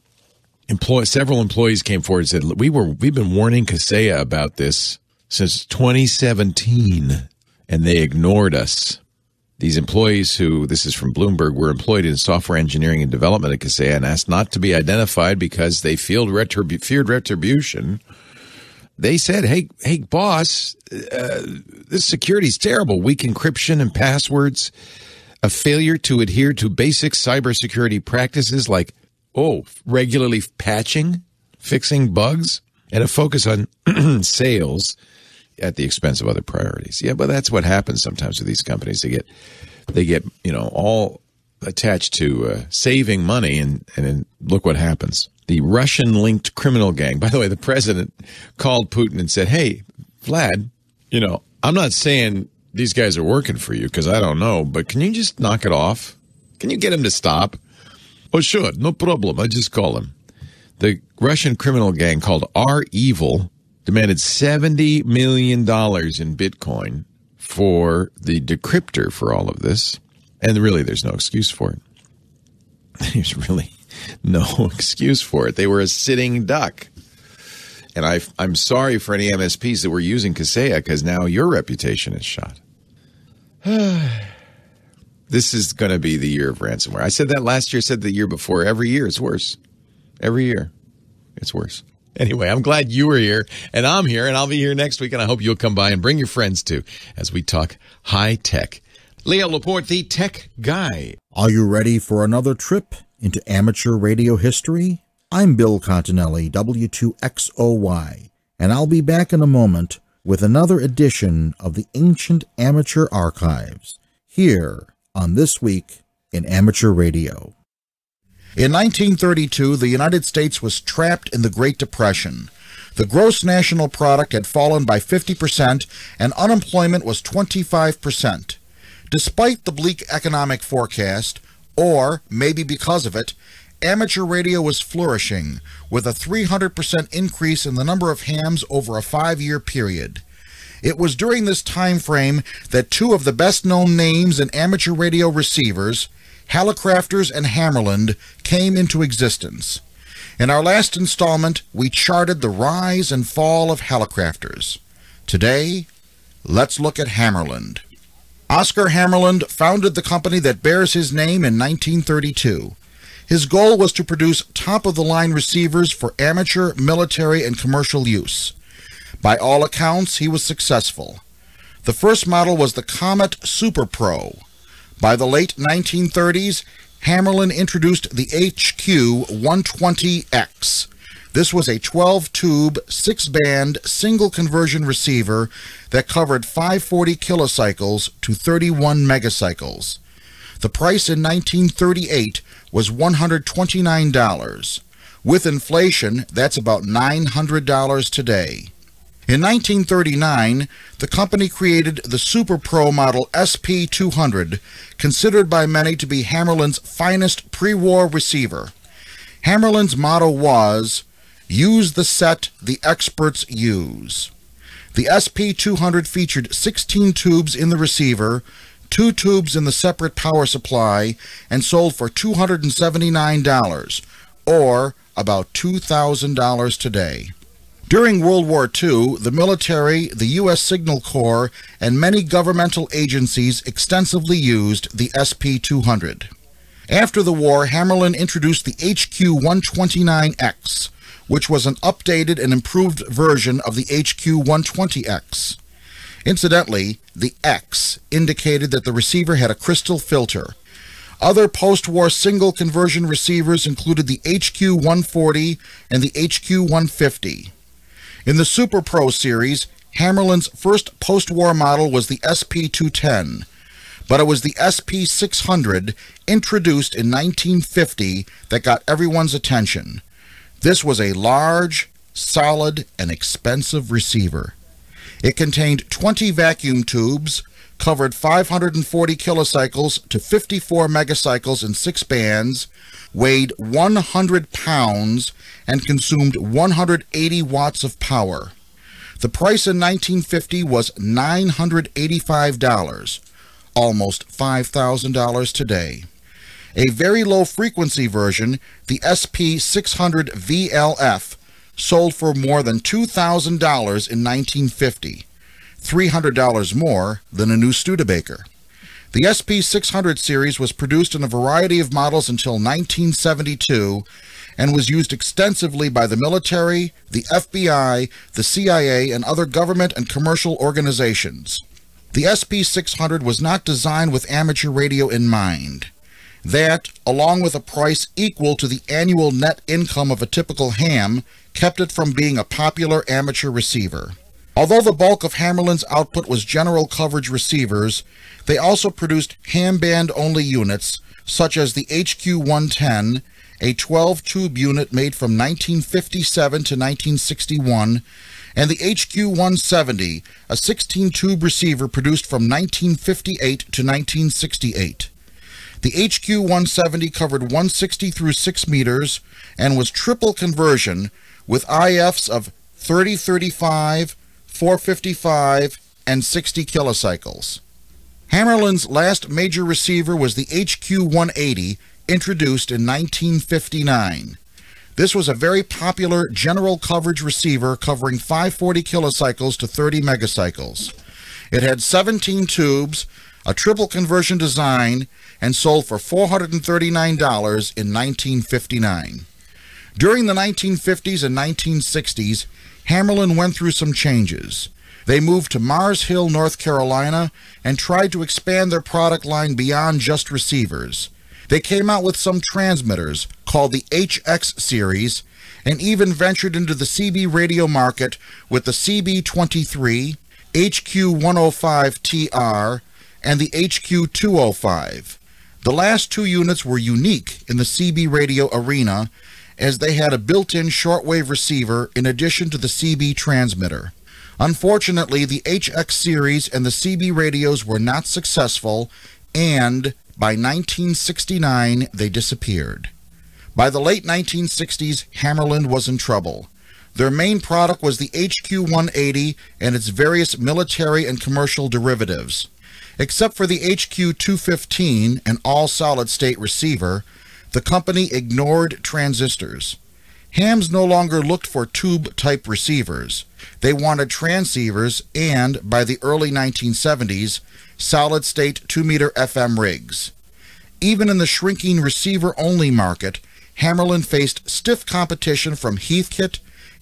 Employ- several employees came forward and said, "We were we've been warning Kaseya about this since 2017, and they ignored us." These employees, who this is from Bloomberg, were employed in software engineering and development at Kaseya and asked not to be identified because they feared, retribu- feared retribution. They said, "Hey, hey, boss, uh, this security is terrible. Weak encryption and passwords, a failure to adhere to basic cybersecurity practices like oh, regularly patching, fixing bugs, and a focus on <clears throat> sales." At the expense of other priorities. Yeah, but that's what happens sometimes with these companies. They get they get you know all attached to uh, saving money, and and then look what happens. The Russian-linked criminal gang. By the way, the president called Putin and said, "Hey, Vlad, you know, I'm not saying these guys are working for you because I don't know, but can you just knock it off? Can you get him to stop?" Oh, sure, no problem. I just call him. The Russian criminal gang called REvil demanded $70 million in Bitcoin for the decryptor for all of this. And really, there's no excuse for it. <laughs> There's really no <laughs> excuse for it. They were a sitting duck. And I, I'm sorry for any MSPs that were using Kaseya because now your reputation is shot. <sighs> this is going to be the year of ransomware. I said that last year, I said the year before. Every year it's worse. Every year it's worse. Anyway, I'm glad you were here and I'm here and I'll be here next week and I hope you'll come by and bring your friends too as we talk high tech. Leo Laporte, the tech guy. Are you ready for another trip into amateur radio history? I'm Bill Continelli, W2XOY, and I'll be back in a moment with another edition of the Ancient Amateur Archives here on This Week in Amateur Radio. In 1932, the United States was trapped in the Great Depression. The gross national product had fallen by 50% and unemployment was 25%. Despite the bleak economic forecast, or maybe because of it, amateur radio was flourishing, with a 300% increase in the number of hams over a five-year period. It was during this time frame that two of the best-known names in amateur radio receivers, Hallicrafters and Hammarlund came into existence. In our last installment, we charted the rise and fall of Hallicrafters. Today, let's look at Hammarlund. Oscar Hammarlund founded the company that bears his name in 1932. His goal was to produce top-of-the-line receivers for amateur, military, and commercial use. By all accounts, he was successful. The first model was the Comet Super Pro. By the late 1930s, Hammarlund introduced the HQ 120X. This was a 12 tube, 6 band, single conversion receiver that covered 540 kilocycles to 31 megacycles. The price in 1938 was $129. With inflation, that's about $900 today. In 1939, the company created the Super Pro model SP200, considered by many to be Hammarlund's finest pre-war receiver. Hammarlund's motto was, Use the set the experts use. The SP200 featured 16 tubes in the receiver, two tubes in the separate power supply, and sold for $279, or about $2,000 today. During World War II, the military, the U.S. Signal Corps, and many governmental agencies extensively used the SP-200. After the war, Hammarlund introduced the HQ-129X, which was an updated and improved version of the HQ-120X. Incidentally, the X indicated that the receiver had a crystal filter, other post-war single conversion receivers included the HQ-140 and the HQ-150. In the Super Pro series, Hammarlund's first post-war model was the SP-210, but it was the SP-600 introduced in 1950 that got everyone's attention. This was a large, solid, and expensive receiver. It contained 20 vacuum tubes, covered 540 kilocycles to 54 megacycles in six bands, weighed 100 pounds, and consumed 180 watts of power. The price in 1950 was $985, almost $5,000 today. A very low frequency version, the SP600 VLF, sold for more than $2,000 in 1950. $300 more than a new Studebaker. The SP600 series was produced in a variety of models until 1972 and was used extensively by the military, the FBI, the CIA, and other government and commercial organizations. The SP600 was not designed with amateur radio in mind. That, along with a price equal to the annual net income of a typical ham, kept it from being a popular amateur receiver. Although the bulk of Hammarlund's output was general coverage receivers, they also produced ham band only units, such as the HQ-110, a 12-tube unit made from 1957 to 1961, and the HQ-170, a 16-tube receiver produced from 1958 to 1968. The HQ-170 covered 160 through 6 meters and was triple conversion with IFs of 3035, 455, and 60 kilocycles. Hammarlund's last major receiver was the HQ-180, introduced in 1959. This was a very popular general coverage receiver covering 540 kilocycles to 30 megacycles. It had 17 tubes, a triple conversion design, and sold for $439 in 1959. During the 1950s and 1960s, Hammarlund went through some changes. They moved to Mars Hill, North Carolina, and tried to expand their product line beyond just receivers. They came out with some transmitters called the HX series and even ventured into the CB radio market with the CB23, HQ105TR, and the HQ205. The last two units were unique in the CB radio arena as they had a built-in shortwave receiver in addition to the CB transmitter. Unfortunately, the HX series and the CB radios were not successful, and by 1969 they disappeared. By the late 1960s, Hammarlund was in trouble. Their main product was the HQ-180 and its various military and commercial derivatives. Except for the HQ-215, an all-solid-state receiver, the company ignored transistors. Hams no longer looked for tube-type receivers. They wanted transceivers and, by the early 1970s, solid-state 2-meter FM rigs. Even in the shrinking receiver-only market, Hammarlund faced stiff competition from Heathkit,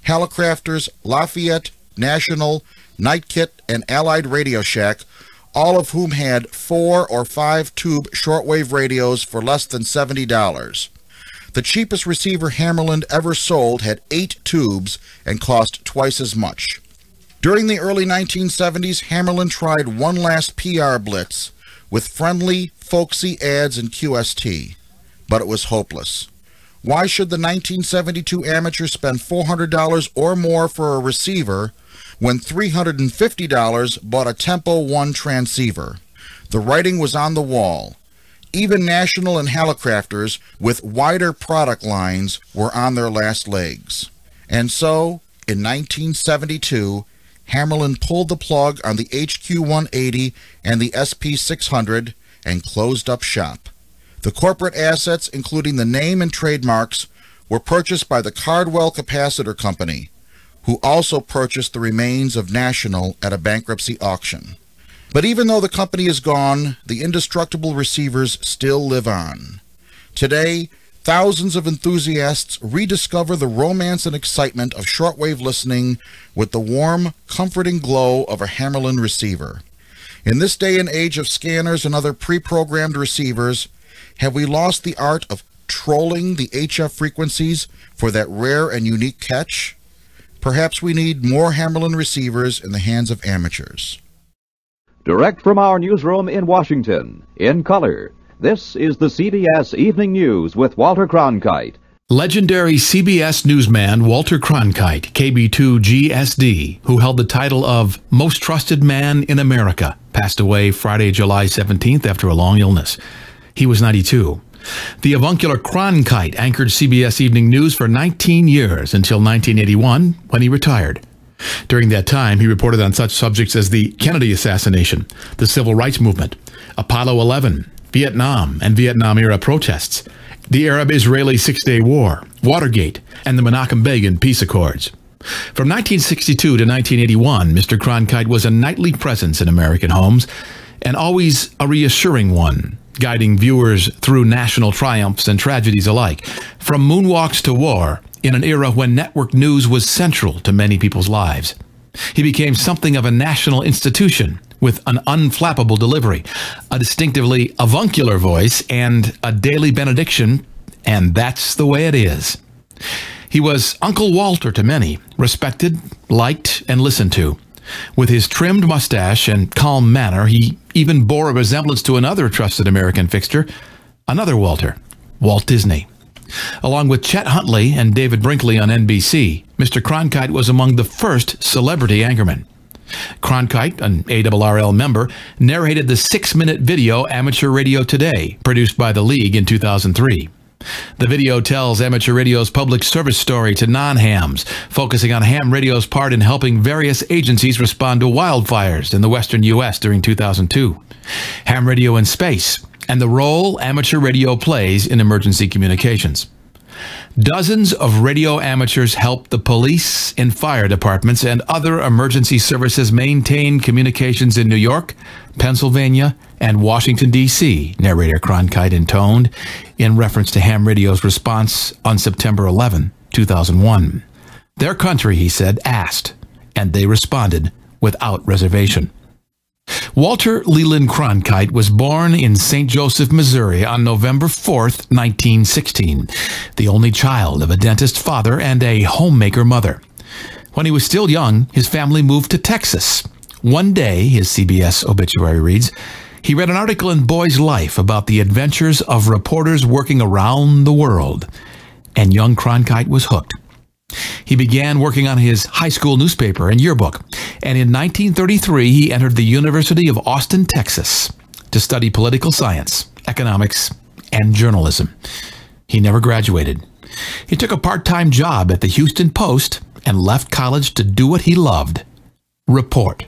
Hallicrafters, Lafayette, National, Knight-Kit, and Allied Radio Shack, all of whom had four or five tube shortwave radios for less than $70. The cheapest receiver Hammarlund ever sold had eight tubes and cost twice as much. During the early 1970s, Hammarlund tried one last PR blitz with friendly, folksy ads in QST, but it was hopeless. Why should the 1972 amateur spend $400 or more for a receiver when $350 bought a Tempo 1 transceiver? The writing was on the wall. Even National and Hallicrafters with wider product lines were on their last legs. And so, in 1972, Hammarlund pulled the plug on the HQ-180 and the SP600 and closed up shop. The corporate assets, including the name and trademarks, were purchased by the Cardwell Capacitor Company, who also purchased the remains of National at a bankruptcy auction. But even though the company is gone, the indestructible receivers still live on. Today, thousands of enthusiasts rediscover the romance and excitement of shortwave listening with the warm, comforting glow of a Hammarlund receiver. In this day and age of scanners and other pre-programmed receivers, have we lost the art of trolling the HF frequencies for that rare and unique catch? Perhaps we need more Hammarlund receivers in the hands of amateurs. Direct from our newsroom in Washington, in color, this is the CBS Evening News with Walter Cronkite. Legendary CBS newsman Walter Cronkite, KB2GSD, who held the title of Most Trusted Man in America, passed away Friday, July 17th after a long illness. He was 92. The avuncular Cronkite anchored CBS Evening News for 19 years until 1981 when he retired. During that time, he reported on such subjects as the Kennedy assassination, the Civil Rights Movement, Apollo 11, Vietnam and Vietnam era protests, the Arab Israeli Six Day War, Watergate, and the Menachem Begin peace accords. From 1962 to 1981, Mr. Cronkite was a nightly presence in American homes and always a reassuring one, guiding viewers through national triumphs and tragedies alike, from moonwalks to war, in an era when network news was central to many people's lives. He became something of a national institution with an unflappable delivery, a distinctively avuncular voice, and a daily benediction, and that's the way it is. He was Uncle Walter to many, respected, liked, and listened to. With his trimmed mustache and calm manner, he even bore a resemblance to another trusted American fixture, another Walter, Walt Disney. Along with Chet Huntley and David Brinkley on NBC, Mr. Cronkite was among the first celebrity anchormen. Cronkite, an ARRL member, narrated the six minute video Amateur Radio Today, produced by the League in 2003. The video tells amateur radio's public service story to non hams, focusing on ham radio's part in helping various agencies respond to wildfires in the western U.S. during 2002. Ham radio in space, and the role amateur radio plays in emergency communications. Dozens of radio amateurs help the police and fire departments and other emergency services maintain communications in New York, Pennsylvania, and Washington, D.C., narrator Cronkite intoned in reference to ham radio's response on September 11, 2001. Their country, he said, asked, and they responded without reservation. Walter Leland Cronkite was born in St. Joseph, Missouri on November 4, 1916, the only child of a dentist father and a homemaker mother. When he was still young, his family moved to Texas. One day, his CBS obituary reads, he read an article in Boy's Life about the adventures of reporters working around the world, and young Cronkite was hooked. He began working on his high school newspaper and yearbook, and in 1933 he entered the University of Austin, Texas, to study political science, economics, and journalism. He never graduated. He took a part time job at the Houston Post and left college to do what he loved report.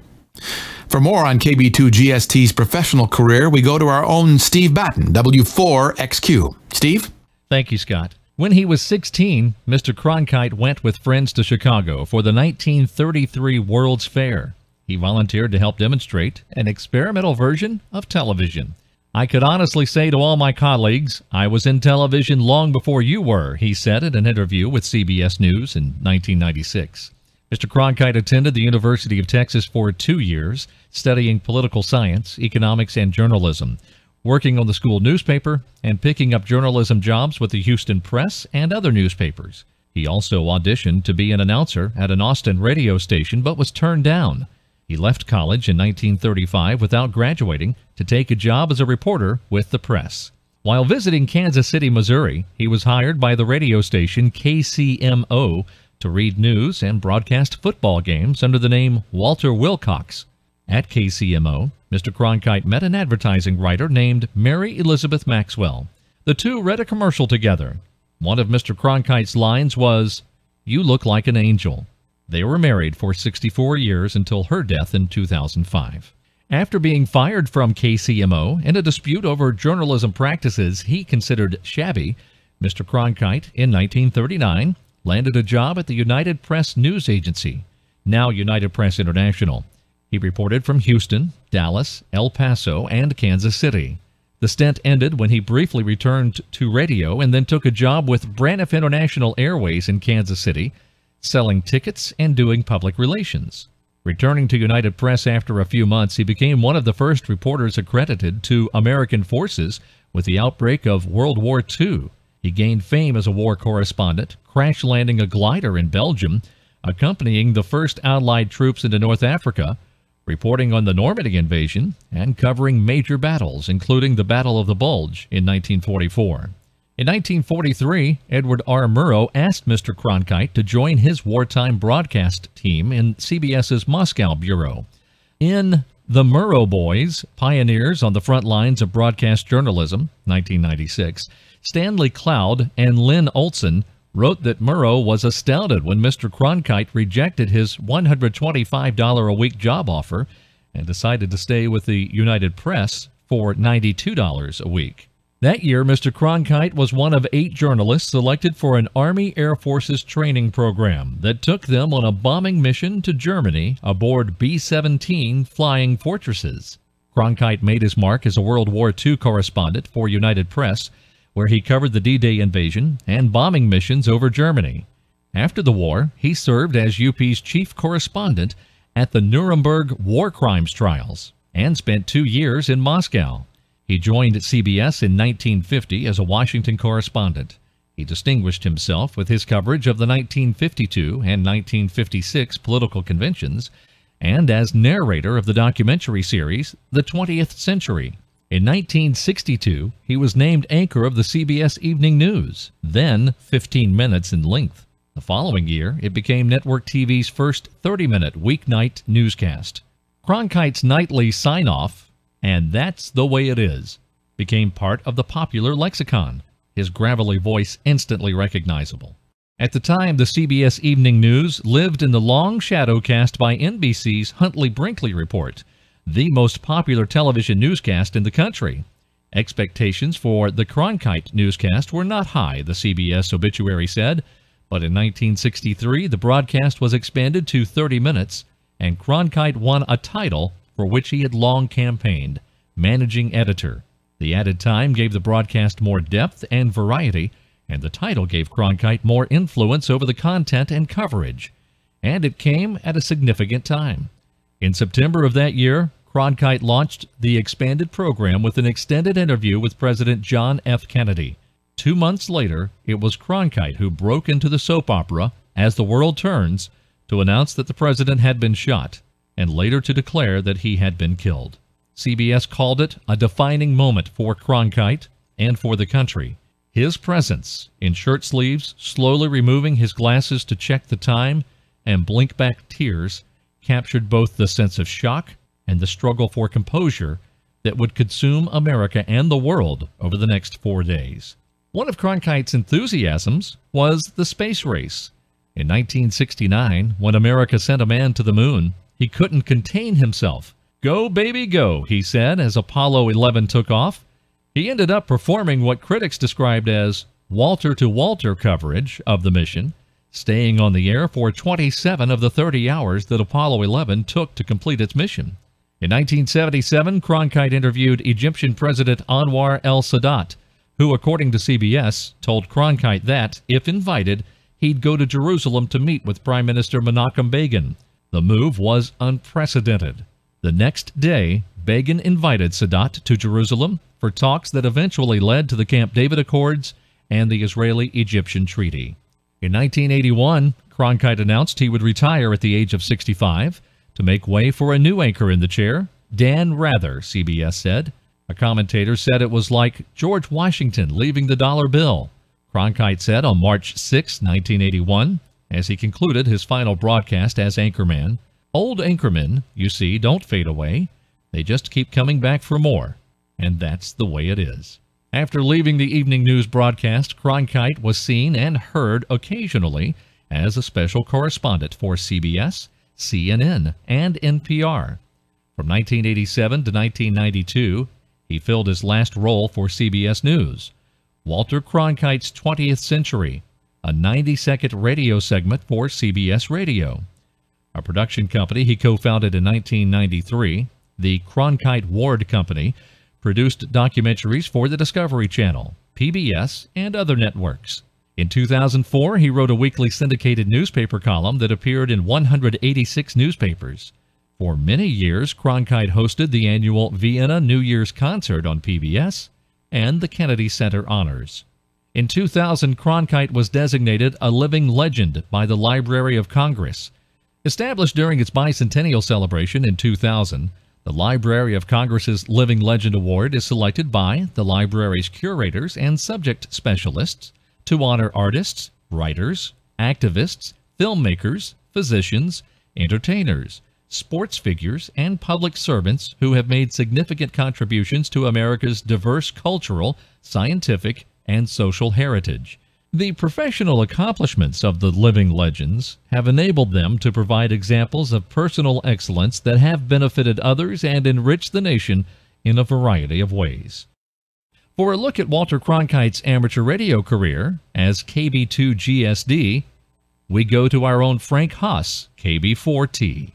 For more on KB2 GSD's professional career, we go to our own Steve Batten, W4XQ. Steve? Thank you, Scott. When he was 16, Mr. Cronkite went with friends to Chicago for the 1933 World's Fair. He volunteered to help demonstrate an experimental version of television. I could honestly say to all my colleagues, I was in television long before you were, he said in an interview with CBS News in 1996. Mr. Cronkite attended the University of Texas for two years, studying political science, economics, and journalism. Working on the school newspaper, and picking up journalism jobs with the Houston Press and other newspapers. He also auditioned to be an announcer at an Austin radio station but was turned down. He left college in 1935 without graduating to take a job as a reporter with the press. While visiting Kansas City, Missouri, he was hired by the radio station KCMO to read news and broadcast football games under the name Walter Wilcox. At KCMO, Mr. Cronkite met an advertising writer named Mary Elizabeth Maxwell. The two read a commercial together. One of Mr. Cronkite's lines was, You look like an angel. They were married for 64 years until her death in 2005. After being fired from KCMO in a dispute over journalism practices he considered shabby, Mr. Cronkite, in 1939, landed a job at the United Press News Agency, now United Press International. He reported from Houston, Dallas, El Paso, and Kansas City. The stint ended when he briefly returned to radio and then took a job with Braniff International Airways in Kansas City, selling tickets and doing public relations. Returning to United Press after a few months, he became one of the first reporters accredited to American forces with the outbreak of World War II. He gained fame as a war correspondent, crash landing a glider in Belgium, accompanying the first Allied troops into North Africa, reporting on the Normandy invasion, and covering major battles, including the Battle of the Bulge in 1944. In 1943, Edward R. Murrow asked Mr. Cronkite to join his wartime broadcast team in CBS's Moscow bureau. In The Murrow Boys, Pioneers on the Front Lines of Broadcast Journalism, 1996, Stanley Cloud and Lynne Olson wrote that Murrow was astounded when Mr. Cronkite rejected his $125 a week job offer and decided to stay with the United Press for $92 a week. That year, Mr. Cronkite was one of eight journalists selected for an Army Air Forces training program that took them on a bombing mission to Germany aboard B 17 Flying Fortresses. Cronkite made his mark as a World War II correspondent for United Press, where he covered the D Day invasion and bombing missions over Germany. After the war, he served as UP's chief correspondent at the Nuremberg war crimes trials and spent two years in Moscow. He joined CBS in 1950 as a Washington correspondent. He distinguished himself with his coverage of the 1952 and 1956 political conventions and as narrator of the documentary series The 20th Century. In 1962, he was named anchor of the CBS Evening News, then 15 minutes in length. The following year, it became Network TV's first 30 minute weeknight newscast. Cronkite's nightly sign off and that's the way it is, became part of the popular lexicon, his gravelly voice instantly recognizable. At the time, the CBS Evening News lived in the long shadow cast by NBC's Huntley Brinkley Report, the most popular television newscast in the country. Expectations for the Cronkite newscast were not high, the CBS obituary said, but in 1963 the broadcast was expanded to 30 minutes, and Cronkite won a title for which he had long campaigned, managing editor. The added time gave the broadcast more depth and variety, and the title gave Cronkite more influence over the content and coverage. And it came at a significant time. In September of that year, Cronkite launched the expanded program with an extended interview with President John F. Kennedy. Two months later, it was Cronkite who broke into the soap opera, As the World Turns, to announce that the president had been shot and later to declare that he had been killed. CBS called it a defining moment for Cronkite and for the country. His presence, in shirt sleeves, slowly removing his glasses to check the time and blink back tears, captured both the sense of shock and the struggle for composure that would consume America and the world over the next four days. One of Cronkite's enthusiasms was the space race. In 1969, when America sent a man to the moon, he couldn't contain himself. Go, baby, go, he said as Apollo 11 took off. He ended up performing what critics described as Walter to Walter coverage of the mission, staying on the air for 27 of the 30 hours that Apollo 11 took to complete its mission. In 1977, Cronkite interviewed Egyptian President Anwar el Sadat, who, according to CBS, told Cronkite that, if invited, he'd go to Jerusalem to meet with Prime Minister Menachem Begin. The move was unprecedented. The next day, Begin invited Sadat to Jerusalem for talks that eventually led to the Camp David Accords and the Israeli Egyptian Treaty. In 1981, Cronkite announced he would retire at the age of 65 to make way for a new anchor in the chair, Dan Rather, CBS said. A commentator said it was like George Washington leaving the dollar bill. Cronkite said on March 6, 1981, as he concluded his final broadcast as anchorman, Old anchormen, you see, don't fade away. They just keep coming back for more. And that's the way it is. After leaving the evening news broadcast, Cronkite was seen and heard occasionally as a special correspondent for CBS, CNN, and NPR. From 1987 to 1992, he filled his last role for CBS News. Walter Cronkite's 20th Century, a 90 second radio segment for CBS Radio. A production company he co founded in 1993, the Cronkite Ward Company, produced documentaries for the Discovery Channel, PBS, and other networks. In 2004, he wrote a weekly syndicated newspaper column that appeared in 186 newspapers. For many years, Cronkite hosted the annual Vienna New Year's concert on PBS and the Kennedy Center Honors. In 2000, Cronkite was designated a living legend by the Library of Congress. Established during its bicentennial celebration in 2000, the Library of Congress's Living Legend Award is selected by the library's curators and subject specialists to honor artists, writers, activists, filmmakers, physicians, entertainers, sports figures, and public servants who have made significant contributions to America's diverse cultural, scientific, and social heritage. The professional accomplishments of the living legends have enabled them to provide examples of personal excellence that have benefited others and enriched the nation in a variety of ways. For a look at Walter Cronkite's amateur radio career as KB2 GSD, we go to our own Frank Haas, KB4T.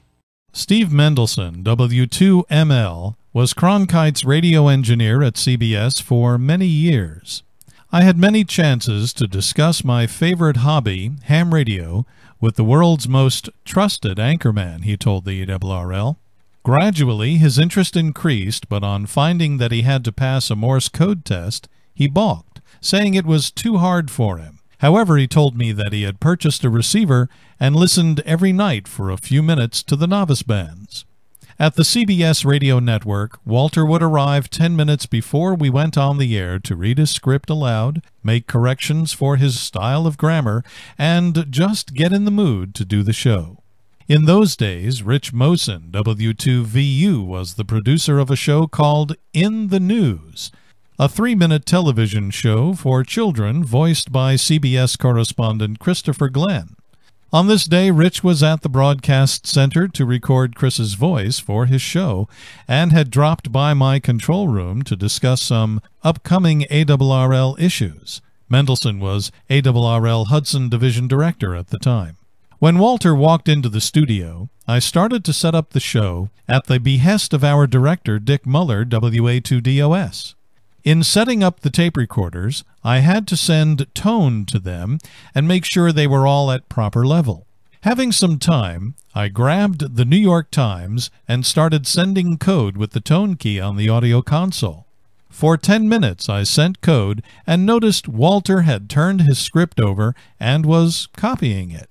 Steve Mendelson, W2ML, was Cronkite's radio engineer at CBS for many years. I had many chances to discuss my favorite hobby, ham radio, with the world's most trusted anchorman, he told the ARRL. Gradually, his interest increased, but on finding that he had to pass a Morse code test, he balked, saying it was too hard for him. However, he told me that he had purchased a receiver and listened every night for a few minutes to the novice bands. At the CBS radio network, Walter would arrive 10 minutes before we went on the air to read his script aloud, make corrections for his style of grammar, and just get in the mood to do the show. In those days, Rich Mosen, W2VU, was the producer of a show called In the News, a three minute television show for children voiced by CBS correspondent Christopher Glenn. On this day, Rich was at the broadcast center to record Chris's voice for his show and had dropped by my control room to discuss some upcoming ARRL issues. Mendelson was ARRL Hudson Division Director at the time. When Walter walked into the studio, I started to set up the show at the behest of our director, Dick Muller, WA2DOS. In setting up the tape recorders, I had to send tone to them and make sure they were all at proper level. Having some time, I grabbed the New York Times and started sending code with the tone key on the audio console. For 10 minutes I sent code and noticed Walter had turned his script over and was copying it.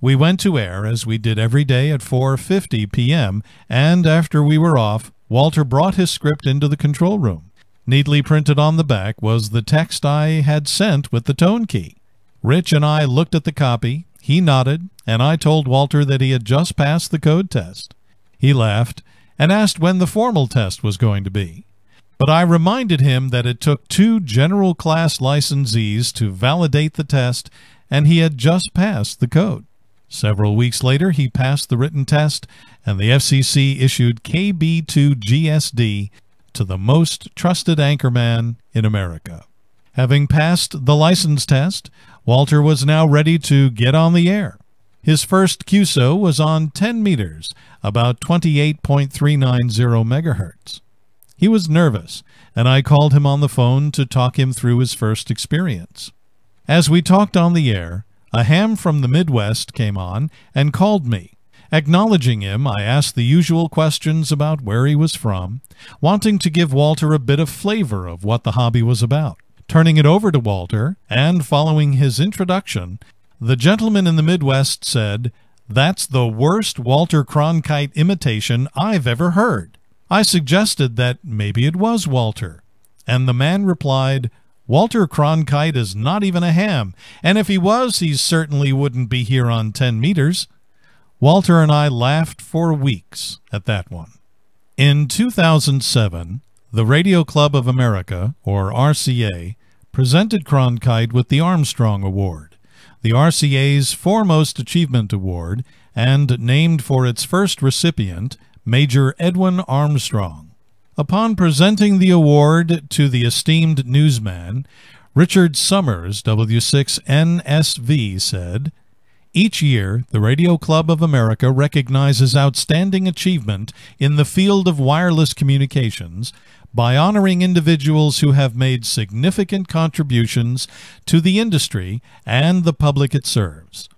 We went to air as we did every day at 4:50 p.m. and after we were off, Walter brought his script into the control room. Neatly printed on the back was the text I had sent with the tone key. Rich and I looked at the copy, he nodded, and I told Walter that he had just passed the code test. He laughed and asked when the formal test was going to be. But I reminded him that it took two general class licensees to validate the test, and he had just passed the code. Several weeks later, he passed the written test, and the FCC issued KB2GSD to the most trusted anchorman in America. Having passed the license test, Walter was now ready to get on the air. His first QSO was on 10 meters, about 28.390 megahertz. He was nervous, and I called him on the phone to talk him through his first experience. As we talked on the air, a ham from the Midwest came on and called me, Acknowledging him, I asked the usual questions about where he was from, wanting to give Walter a bit of flavor of what the hobby was about. Turning it over to Walter, and following his introduction, the gentleman in the Midwest said, That's the worst Walter Cronkite imitation I've ever heard. I suggested that maybe it was Walter, and the man replied, Walter Cronkite is not even a ham, and if he was, he certainly wouldn't be here on 10 meters. Walter and I laughed for weeks at that one. In 2007, the Radio Club of America, or RCA, presented Cronkite with the Armstrong Award, the RCA's foremost achievement award, and named for its first recipient, Major Edwin Armstrong. Upon presenting the award to the esteemed newsman, Richard Summers, W6NSV, said, each year, the Radio Club of America recognizes outstanding achievement in the field of wireless communications by honoring individuals who have made significant contributions to the industry and the public it serves.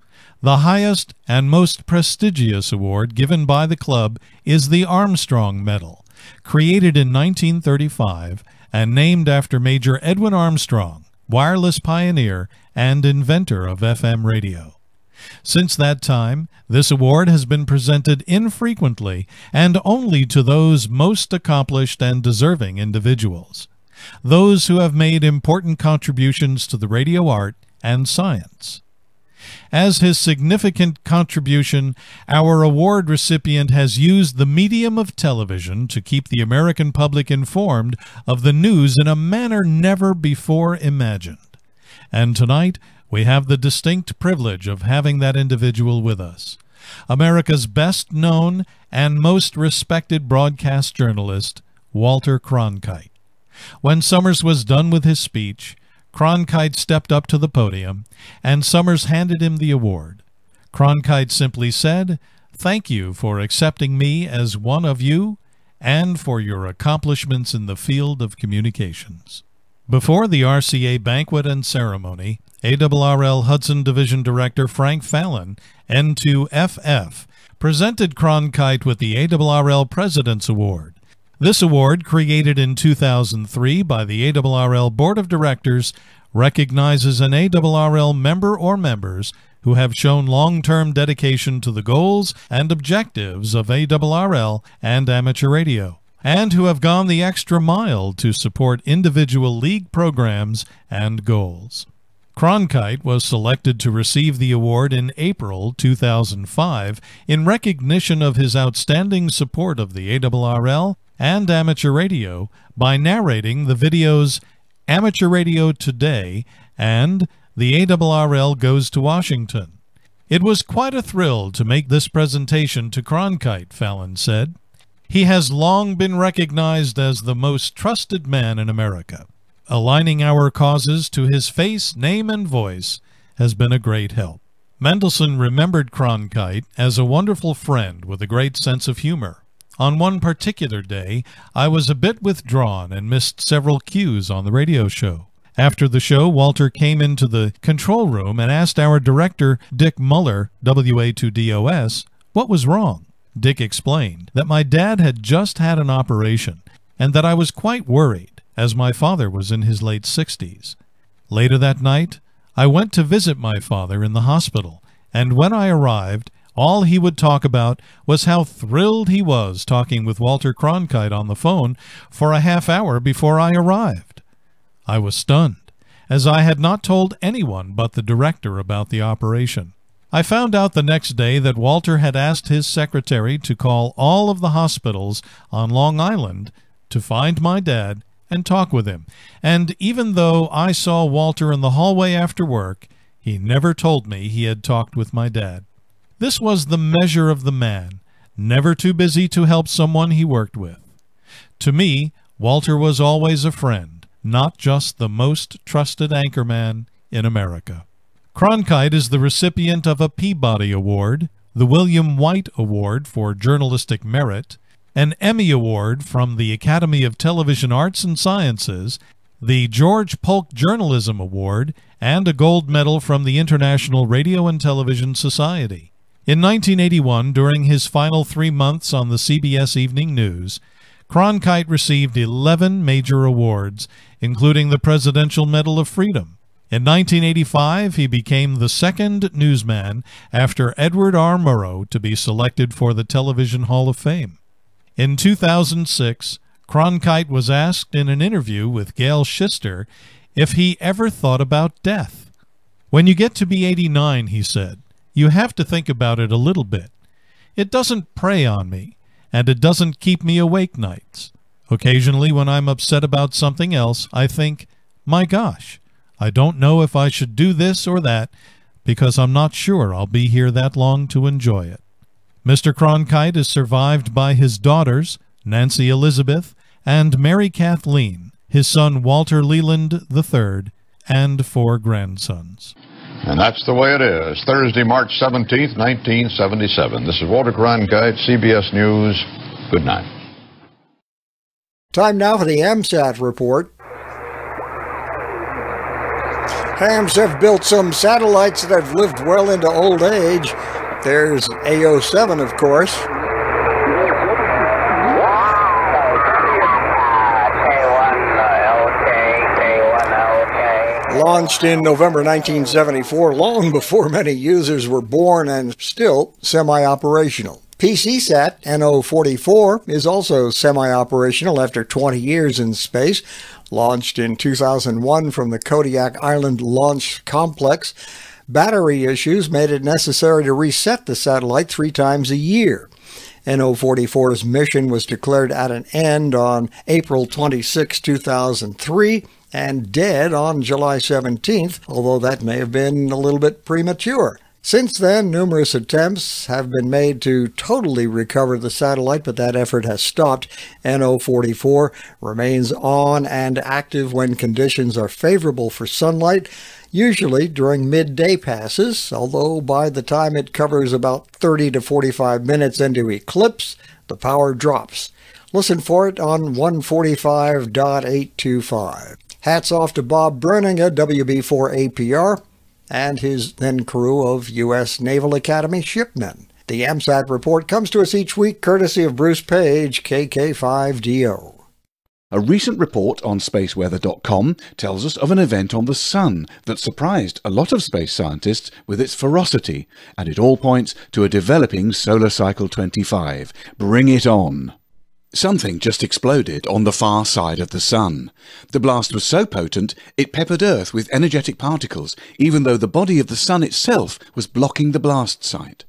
The highest and most prestigious award given by the club is the Armstrong Medal, created in 1935 and named after Major Edwin Armstrong, wireless pioneer and inventor of FM radio. Since that time, this award has been presented infrequently and only to those most accomplished and deserving individuals, those who have made important contributions to the radio art and science. As his significant contribution, our award recipient has used the medium of television to keep the American public informed of the news in a manner never before imagined. And tonight, we have the distinct privilege of having that individual with us. America's best known and most respected broadcast journalist, Walter Cronkite. When Summers was done with his speech, Cronkite stepped up to the podium, and Summers handed him the award. Cronkite simply said, Thank you for accepting me as one of you and for your accomplishments in the field of communications. Before the RCA banquet and ceremony, ARRL Hudson Division Director Frank Fallon, N2FF, presented Cronkite with the ARRL President's Award. This award, created in 2003 by the ARRL Board of Directors, recognizes an ARRL member or members who have shown long-term dedication to the goals and objectives of ARRL and amateur radio, and who have gone the extra mile to support individual league programs and goals. Cronkite was selected to receive the award in April 2005 in recognition of his outstanding support of the ARRL and amateur radio by narrating the videos Amateur Radio Today and The ARRL Goes to Washington. It was quite a thrill to make this presentation to Cronkite, Fallon said. He has long been recognized as the most trusted man in America aligning our causes to his face, name, and voice has been a great help. Mendelssohn remembered Cronkite as a wonderful friend with a great sense of humor. On one particular day, I was a bit withdrawn and missed several cues on the radio show. After the show, Walter came into the control room and asked our director, Dick Muller, WA2DOS, what was wrong. Dick explained that my dad had just had an operation and that I was quite worried as my father was in his late sixties. Later that night, I went to visit my father in the hospital, and when I arrived, all he would talk about was how thrilled he was talking with Walter Cronkite on the phone for a half hour before I arrived. I was stunned, as I had not told anyone but the director about the operation. I found out the next day that Walter had asked his secretary to call all of the hospitals on Long Island to find my dad and talk with him. And even though I saw Walter in the hallway after work, he never told me he had talked with my dad. This was the measure of the man, never too busy to help someone he worked with. To me, Walter was always a friend, not just the most trusted anchorman in America. Cronkite is the recipient of a Peabody Award, the William White Award for Journalistic Merit, an Emmy Award from the Academy of Television Arts and Sciences, the George Polk Journalism Award, and a gold medal from the International Radio and Television Society. In 1981, during his final three months on the CBS Evening News, Cronkite received 11 major awards, including the Presidential Medal of Freedom. In 1985, he became the second newsman after Edward R. Murrow to be selected for the Television Hall of Fame. In 2006, Cronkite was asked in an interview with Gail Shister if he ever thought about death. When you get to be 89, he said, you have to think about it a little bit. It doesn't prey on me, and it doesn't keep me awake nights. Occasionally, when I'm upset about something else, I think, my gosh, I don't know if I should do this or that because I'm not sure I'll be here that long to enjoy it. Mr. Cronkite is survived by his daughters, Nancy Elizabeth and Mary Kathleen, his son Walter Leland III, and four grandsons. And that's the way it is. Thursday, March 17th, 1977. This is Walter Cronkite, CBS News. Good night. Time now for the AMSAT report. Hams have built some satellites that have lived well into old age. There's AO7, of course. Launched in November 1974, long before many users were born and still semi operational. PCSat NO44 is also semi operational after 20 years in space. Launched in 2001 from the Kodiak Island Launch Complex, battery issues made it necessary to reset the satellite three times a year. NO44's mission was declared at an end on April 26, 2003 and dead on July 17th, although that may have been a little bit premature. Since then, numerous attempts have been made to totally recover the satellite, but that effort has stopped. NO 44 remains on and active when conditions are favorable for sunlight, usually during midday passes, although by the time it covers about 30 to 45 minutes into eclipse, the power drops. Listen for it on 145.825. Hats off to Bob Bruninga, WB4APR, and his then crew of U.S. Naval Academy shipmen. The AMSAT report comes to us each week courtesy of Bruce Paige, KK5DO. A recent report on spaceweather.com tells us of an event on the Sun that surprised a lot of space scientists with its ferocity, and it all points to a developing solar cycle 25. Bring it on! Something just exploded on the far side of the Sun. The blast was so potent it peppered Earth with energetic particles, even though the body of the Sun itself was blocking the blast site.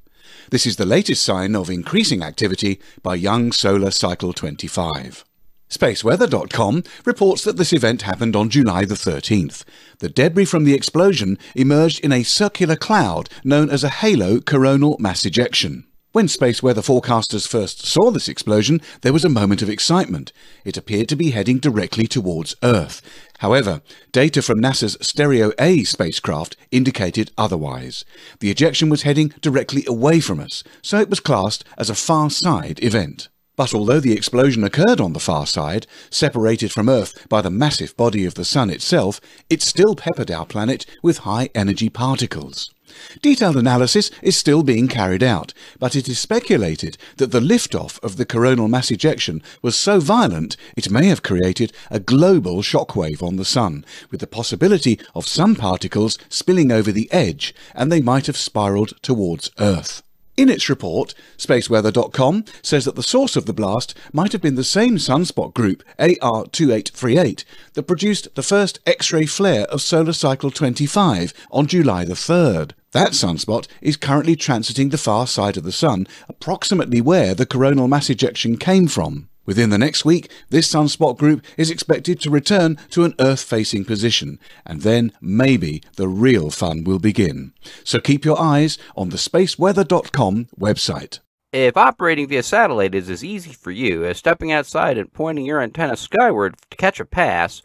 This is the latest sign of increasing activity by young solar cycle 25. Spaceweather.com reports that this event happened on July the 13th. The debris from the explosion emerged in a circular cloud known as a halo coronal mass ejection. When space weather forecasters first saw this explosion, there was a moment of excitement. It appeared to be heading directly towards Earth. However, data from NASA's Stereo A spacecraft indicated otherwise. The ejection was heading directly away from us, so it was classed as a far side event. But although the explosion occurred on the far side, separated from Earth by the massive body of the Sun itself, it still peppered our planet with high energy particles. Detailed analysis is still being carried out, but it is speculated that the liftoff of the coronal mass ejection was so violent it may have created a global shockwave on the Sun, with the possibility of some particles spilling over the edge, and they might have spiraled towards Earth. In its report, spaceweather.com says that the source of the blast might have been the same sunspot group, AR2838, that produced the first X-ray flare of solar cycle 25 on July the 3rd. That sunspot is currently transiting the far side of the Sun, approximately where the coronal mass ejection came from. Within the next week, this sunspot group is expected to return to an Earth-facing position, and then maybe the real fun will begin. So keep your eyes on the spaceweather.com website. If operating via satellite is as easy for you as stepping outside and pointing your antenna skyward to catch a pass,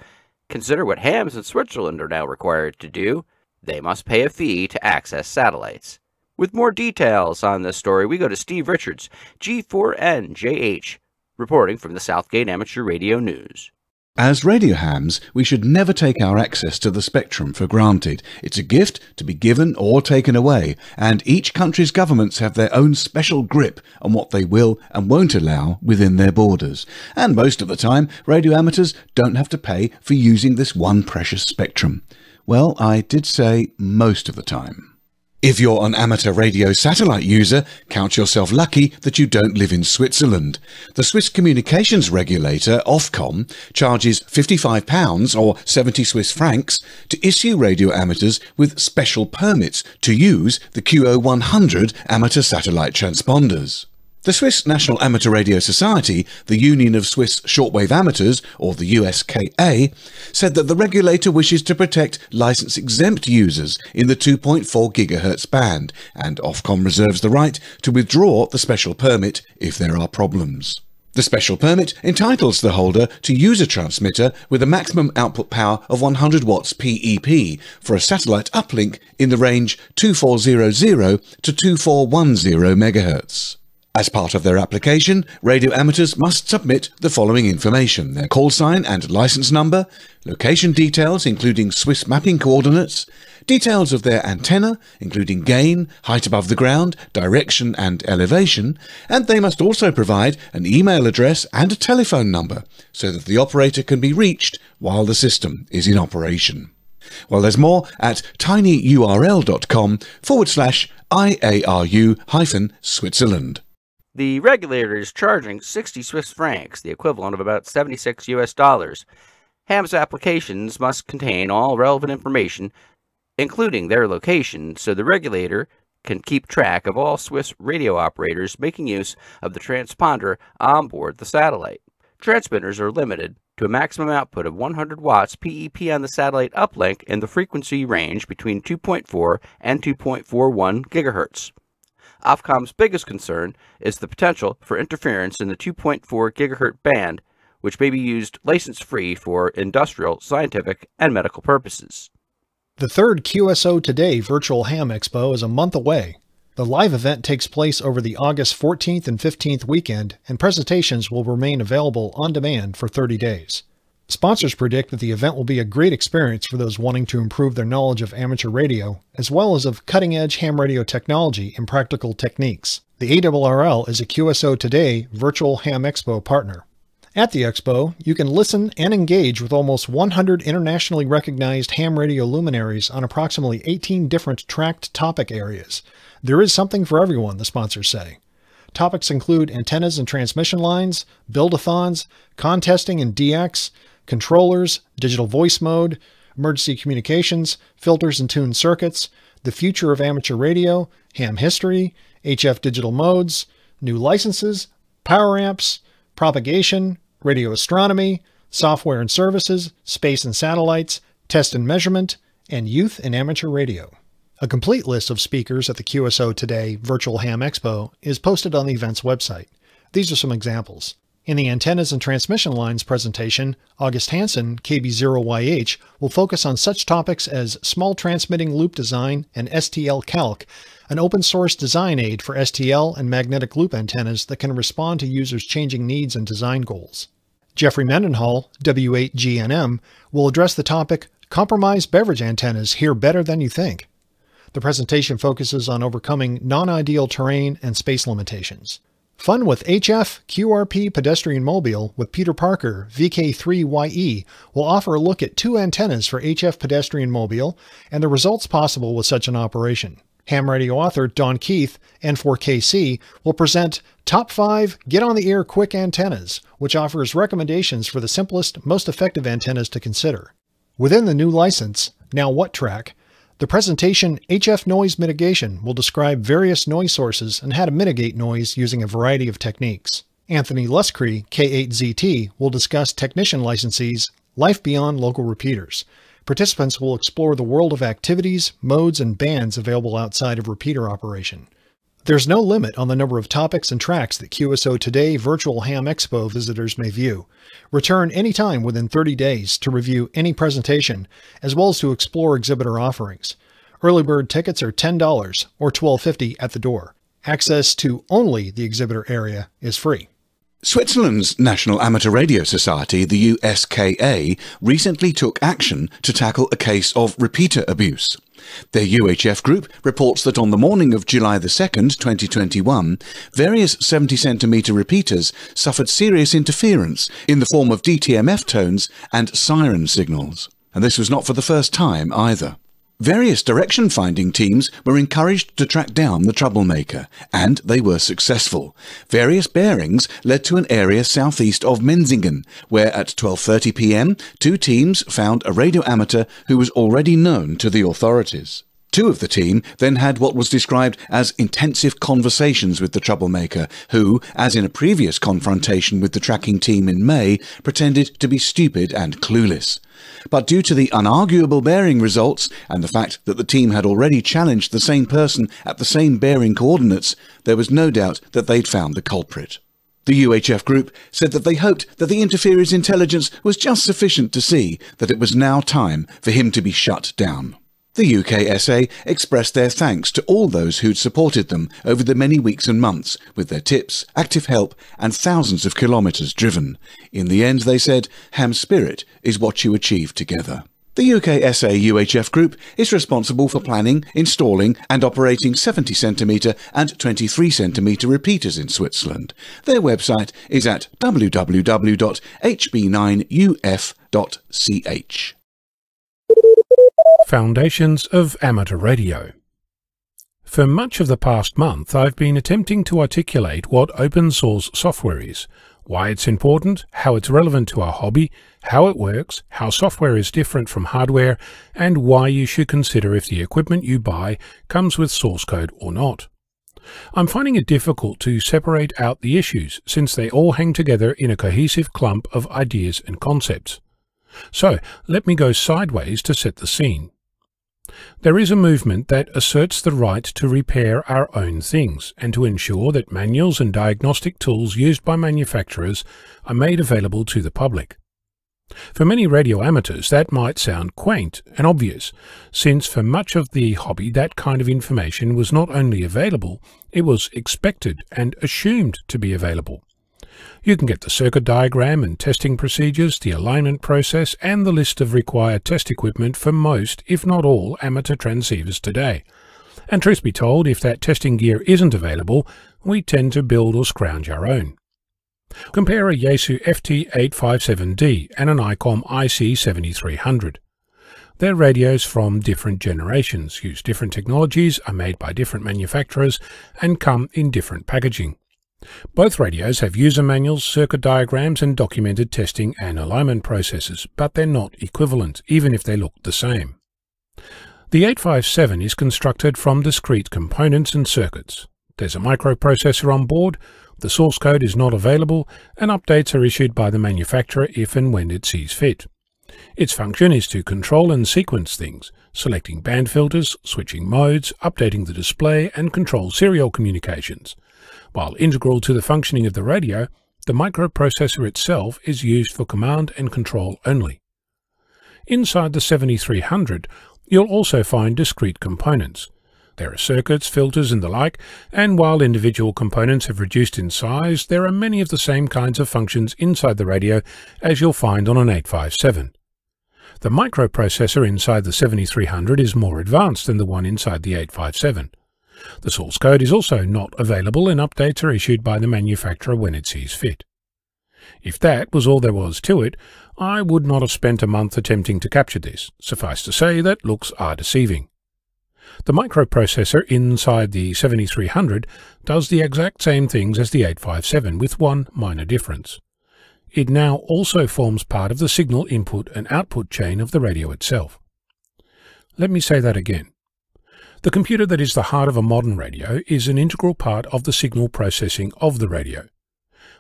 consider what hams in Switzerland are now required to do. They must pay a fee to access satellites. With more details on this story, we go to Steve Richards, G4NJH reporting from the Southgate Amateur Radio News. As radio hams, we should never take our access to the spectrum for granted. It's a gift to be given or taken away, and each country's governments have their own special grip on what they will and won't allow within their borders. And most of the time, radio amateurs don't have to pay for using this one precious spectrum. Well, I did say most of the time. If you're an amateur radio satellite user, count yourself lucky that you don't live in Switzerland. The Swiss communications regulator, Ofcom, charges £55 or 70 Swiss francs to issue radio amateurs with special permits to use the QO100 amateur satellite transponders. The Swiss National Amateur Radio Society, the Union of Swiss Shortwave Amateurs, or the USKA, said that the regulator wishes to protect license-exempt users in the 2.4 GHz band, and Ofcom reserves the right to withdraw the special permit if there are problems. The special permit entitles the holder to use a transmitter with a maximum output power of 100 watts PEP for a satellite uplink in the range 2400 to 2410 MHz. As part of their application, radio amateurs must submit the following information their call sign and license number, location details including Swiss mapping coordinates, details of their antenna including gain, height above the ground, direction and elevation, and they must also provide an email address and a telephone number so that the operator can be reached while the system is in operation. Well, there's more at tinyurl.com forward slash IARU hyphen Switzerland. The regulator is charging 60 Swiss francs, the equivalent of about 76 US dollars. HAM's applications must contain all relevant information, including their location, so the regulator can keep track of all Swiss radio operators making use of the transponder on board the satellite. Transmitters are limited to a maximum output of 100 watts PEP on the satellite uplink in the frequency range between 2.4 and 2.41 gigahertz. Ofcom's biggest concern is the potential for interference in the 2.4 GHz band, which may be used license free for industrial, scientific, and medical purposes. The third QSO Today Virtual Ham Expo is a month away. The live event takes place over the August 14th and 15th weekend, and presentations will remain available on demand for 30 days. Sponsors predict that the event will be a great experience for those wanting to improve their knowledge of amateur radio, as well as of cutting-edge ham radio technology and practical techniques. The ARRL is a QSO Today Virtual Ham Expo partner. At the expo, you can listen and engage with almost 100 internationally recognized ham radio luminaries on approximately 18 different tracked topic areas. There is something for everyone, the sponsors say. Topics include antennas and transmission lines, build-a-thons, contesting and DX, controllers, digital voice mode, emergency communications, filters and tuned circuits, the future of amateur radio, ham history, HF digital modes, new licenses, power amps, propagation, radio astronomy, software and services, space and satellites, test and measurement, and youth and amateur radio. A complete list of speakers at the QSO Today Virtual Ham Expo is posted on the event's website. These are some examples. In the Antennas and Transmission Lines presentation, August Hansen, KB0YH, will focus on such topics as small transmitting loop design and STL Calc, an open source design aid for STL and magnetic loop antennas that can respond to users' changing needs and design goals. Jeffrey Mendenhall, W8GNM, will address the topic Compromised Beverage Antennas Hear Better Than You Think. The presentation focuses on overcoming non-ideal terrain and space limitations. Fun with HF QRP Pedestrian Mobile with Peter Parker VK3YE will offer a look at two antennas for HF Pedestrian Mobile and the results possible with such an operation. Ham radio author Don Keith, N4KC, will present Top 5 Get on the Air Quick Antennas, which offers recommendations for the simplest, most effective antennas to consider. Within the new license, Now What track, the presentation HF Noise Mitigation will describe various noise sources and how to mitigate noise using a variety of techniques. Anthony Luscre, K8ZT, will discuss technician licensees, life beyond local repeaters. Participants will explore the world of activities, modes, and bands available outside of repeater operation. There's no limit on the number of topics and tracks that QSO Today Virtual Ham Expo visitors may view. Return anytime within 30 days to review any presentation, as well as to explore exhibitor offerings. Early bird tickets are $10 or $12.50 at the door. Access to only the exhibitor area is free. Switzerland's National Amateur Radio Society, the USKA, recently took action to tackle a case of repeater abuse. Their UHF group reports that on the morning of July the 2nd, 2021, various 70cm repeaters suffered serious interference in the form of DTMF tones and siren signals. And this was not for the first time either. Various direction finding teams were encouraged to track down the troublemaker, and they were successful. Various bearings led to an area southeast of Menzingen, where at 12:30 p.m. two teams found a radio amateur who was already known to the authorities. Two of the team then had what was described as intensive conversations with the troublemaker, who, as in a previous confrontation with the tracking team in May, pretended to be stupid and clueless. But due to the unarguable bearing results and the fact that the team had already challenged the same person at the same bearing coordinates, there was no doubt that they'd found the culprit. The UHF group said that they hoped that the interferer's intelligence was just sufficient to see that it was now time for him to be shut down. The UKSA expressed their thanks to all those who'd supported them over the many weeks and months with their tips, active help, and thousands of kilometres driven. In the end, they said, ham spirit is what you achieve together. The UKSA UHF group is responsible for planning, installing and operating 70cm and 23cm repeaters in Switzerland. Their website is at www.hb9uf.ch. Foundations of Amateur Radio. For much of the past month, I've been attempting to articulate what open source software is, why it's important, how it's relevant to our hobby, how it works, how software is different from hardware, and why you should consider if the equipment you buy comes with source code or not. I'm finding it difficult to separate out the issues since they all hang together in a cohesive clump of ideas and concepts. So let me go sideways to set the scene. There is a movement that asserts the right to repair our own things and to ensure that manuals and diagnostic tools used by manufacturers are made available to the public. For many radio amateurs, that might sound quaint and obvious, since for much of the hobby that kind of information was not only available, it was expected and assumed to be available. You can get the circuit diagram and testing procedures, the alignment process, and the list of required test equipment for most, if not all, amateur transceivers today. And truth be told, if that testing gear isn't available, we tend to build or scrounge our own. Compare a Yaesu FT857D and an ICOM IC7300. They're radios from different generations, use different technologies, are made by different manufacturers, and come in different packaging. Both radios have user manuals, circuit diagrams, and documented testing and alignment processes, but they're not equivalent, even if they look the same. The 857 is constructed from discrete components and circuits. There's a microprocessor on board, the source code is not available, and updates are issued by the manufacturer if and when it sees fit. Its function is to control and sequence things, selecting band filters, switching modes, updating the display, and control serial communications. While integral to the functioning of the radio, the microprocessor itself is used for command and control only. Inside the 7300, you'll also find discrete components. There are circuits, filters, and the like, and while individual components have reduced in size, there are many of the same kinds of functions inside the radio as you'll find on an 857. The microprocessor inside the 7300 is more advanced than the one inside the 857. The source code is also not available and updates are issued by the manufacturer when it sees fit. If that was all there was to it, I would not have spent a month attempting to capture this. Suffice to say that looks are deceiving. The microprocessor inside the 7300 does the exact same things as the 857 with one minor difference. It now also forms part of the signal input and output chain of the radio itself. Let me say that again. The computer that is the heart of a modern radio is an integral part of the signal processing of the radio.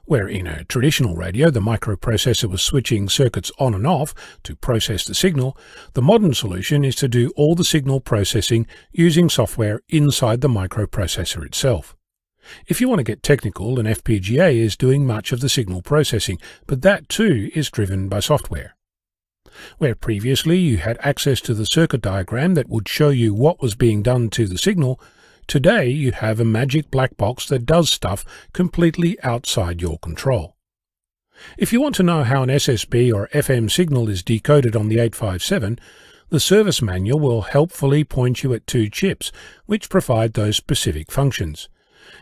Where in a traditional radio the microprocessor was switching circuits on and off to process the signal, the modern solution is to do all the signal processing using software inside the microprocessor itself. If you want to get technical, an FPGA is doing much of the signal processing, but that too is driven by software. Where previously you had access to the circuit diagram that would show you what was being done to the signal, Today you have a magic black box that does stuff completely outside your control. If you want to know how an SSB or FM signal is decoded on the 857, the service manual will helpfully point you at two chips, which provide those specific functions.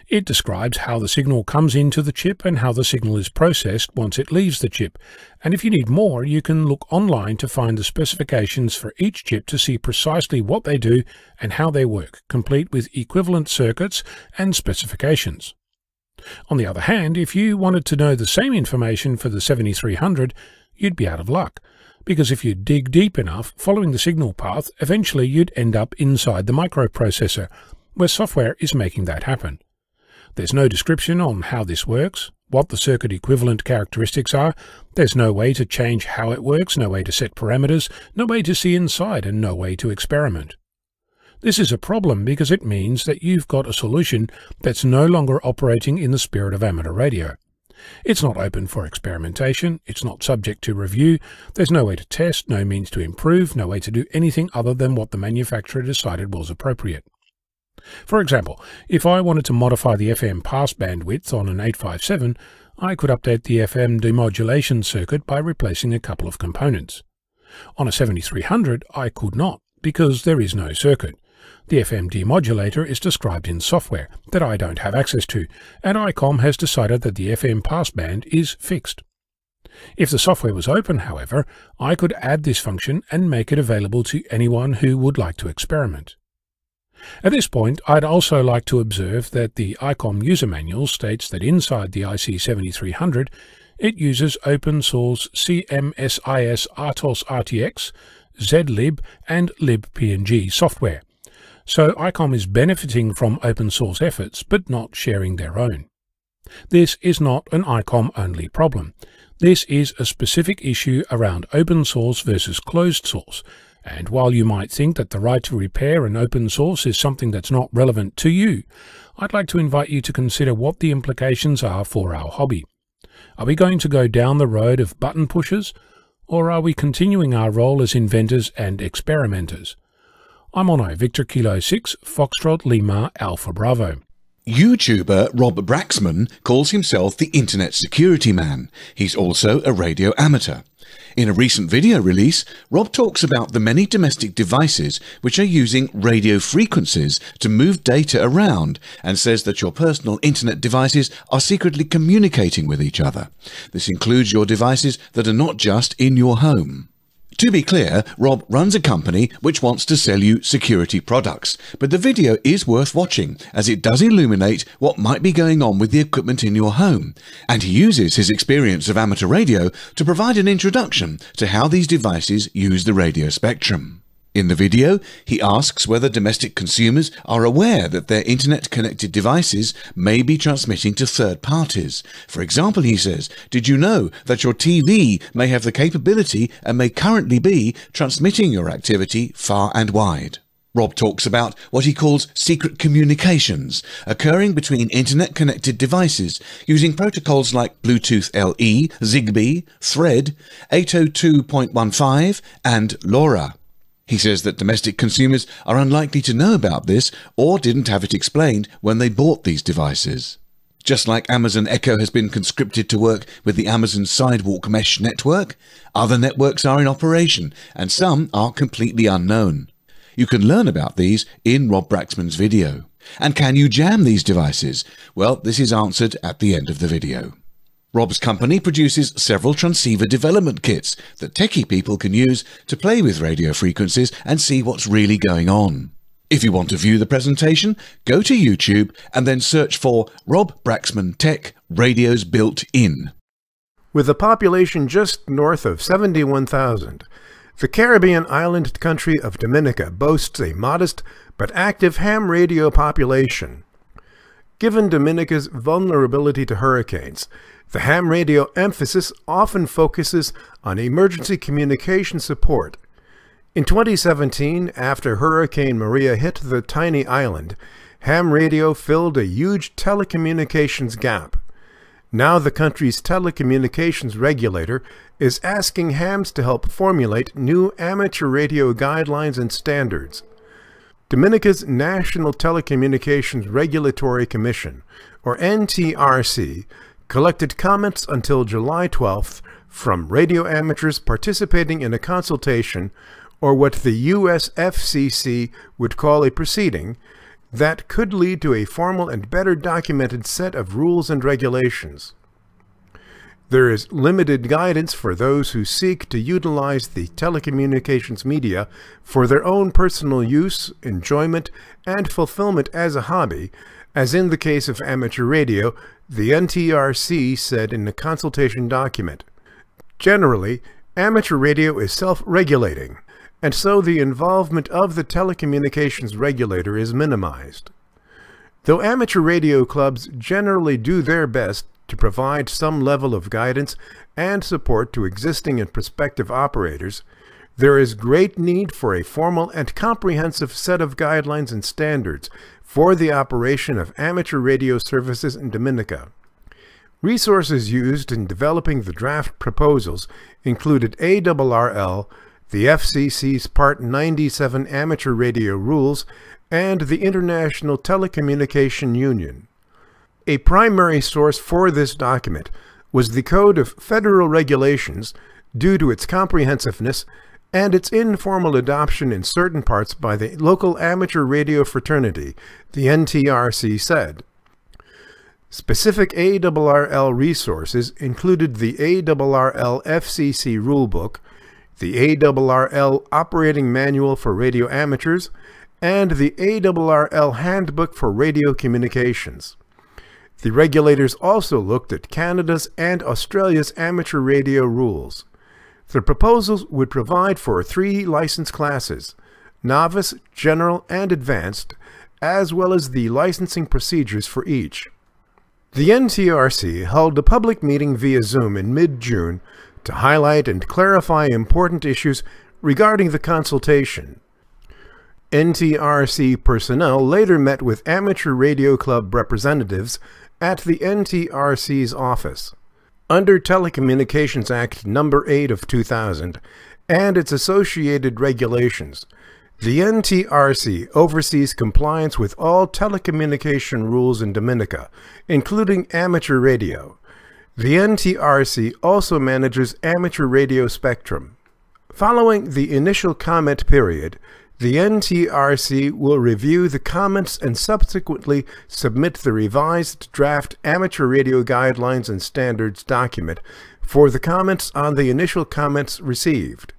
It describes how the signal comes into the chip and how the signal is processed once it leaves the chip. And if you need more, you can look online to find the specifications for each chip to see precisely what they do and how they work, complete with equivalent circuits and specifications. On the other hand, if you wanted to know the same information for the 7300, you'd be out of luck, because if you dig deep enough, following the signal path, eventually you'd end up inside the microprocessor, where software is making that happen. There's no description on how this works, what the circuit equivalent characteristics are, there's no way to change how it works, no way to set parameters, no way to see inside, and no way to experiment. This is a problem because it means that you've got a solution that's no longer operating in the spirit of amateur radio. It's not open for experimentation, it's not subject to review, there's no way to test, no means to improve, no way to do anything other than what the manufacturer decided was appropriate. For example, if I wanted to modify the FM pass bandwidth on an 857, I could update the FM demodulation circuit by replacing a couple of components. On a 7300, I could not, because there is no circuit. The FM demodulator is described in software that I don't have access to, and ICOM has decided that the FM passband is fixed. If the software was open, however, I could add this function and make it available to anyone who would like to experiment. At this point, I'd also like to observe that the ICOM user manual states that inside the IC7300, it uses open source CMSIS RTOS RTX, zlib, and libpng software. So ICOM is benefiting from open source efforts, but not sharing their own. This is not an ICOM only problem. This is a specific issue around open source versus closed source, and while you might think that the right to repair and open source is something that's not relevant to you, I'd like to invite you to consider what the implications are for our hobby. Are we going to go down the road of button pushers, or are we continuing our role as inventors and experimenters? I'm Onno Victor Kilo 6, Foxtrot Lima Alpha Bravo. YouTuber Rob Braxman calls himself the Internet Security Man. He's also a radio amateur. In a recent video release, Rob talks about the many domestic devices which are using radio frequencies to move data around and says that your personal internet devices are secretly communicating with each other. This includes your devices that are not just in your home. To be clear, Rob runs a company which wants to sell you security products, but the video is worth watching as it does illuminate what might be going on with the equipment in your home, and he uses his experience of amateur radio to provide an introduction to how these devices use the radio spectrum. In the video, he asks whether domestic consumers are aware that their internet connected devices may be transmitting to third parties. For example, he says, Did you know that your TV may have the capability and may currently be transmitting your activity far and wide? Rob talks about what he calls secret communications occurring between internet connected devices using protocols like Bluetooth LE, Zigbee, Thread, 802.15 and LoRa. He says that domestic consumers are unlikely to know about this or didn't have it explained when they bought these devices. Just like Amazon Echo has been conscripted to work with the Amazon Sidewalk Mesh network, other networks are in operation and some are completely unknown. You can learn about these in Rob Braxman's video. And can you jam these devices? Well, this is answered at the end of the video. Rob's company produces several transceiver development kits that techie people can use to play with radio frequencies and see what's really going on. If you want to view the presentation, go to YouTube and then search for Rob Braxman Tech Radios Built In. With a population just north of 71,000, the Caribbean island country of Dominica boasts a modest but active ham radio population. Given Dominica's vulnerability to hurricanes, the ham radio emphasis often focuses on emergency communication support. In 2017, after Hurricane Maria hit the tiny island, ham radio filled a huge telecommunications gap. Now the country's telecommunications regulator is asking hams to help formulate new amateur radio guidelines and standards. Dominica's National Telecommunications Regulatory Commission, or NTRC, collected comments until July 12th from radio amateurs participating in a consultation, or what the US FCC would call a proceeding, that could lead to a formal and better documented set of rules and regulations. There is limited guidance for those who seek to utilize the telecommunications media for their own personal use, enjoyment, and fulfillment as a hobby, as in the case of amateur radio, the NTRC said in a consultation document. Generally, amateur radio is self-regulating, and so the involvement of the telecommunications regulator is minimized. Though amateur radio clubs generally do their best to provide some level of guidance and support to existing and prospective operators, there is great need for a formal and comprehensive set of guidelines and standards for the operation of amateur radio services in Dominica. Resources used in developing the draft proposals included ARRL, the FCC's Part 97 Amateur Radio Rules, and the International Telecommunication Union. A primary source for this document was the Code of Federal Regulations due to its comprehensiveness and its informal adoption in certain parts by the local amateur radio fraternity, the NTRC said. Specific ARRL resources included the ARRL FCC Rulebook, the ARRL Operating Manual for Radio Amateurs, and the ARRL Handbook for Radio Communications. The regulators also looked at Canada's and Australia's amateur radio rules. The proposals would provide for three license classes novice, general, and advanced, as well as the licensing procedures for each. The NTRC held a public meeting via Zoom in mid June to highlight and clarify important issues regarding the consultation. NTRC personnel later met with Amateur Radio Club representatives at the NTRC's office. Under Telecommunications Act No. 8 of 2000 and its associated regulations, the NTRC oversees compliance with all telecommunication rules in Dominica, including amateur radio. The NTRC also manages amateur radio spectrum. Following the initial comment period, the NTRC will review the comments and subsequently submit the revised draft Amateur Radio Guidelines and Standards document for the comments on the initial comments received.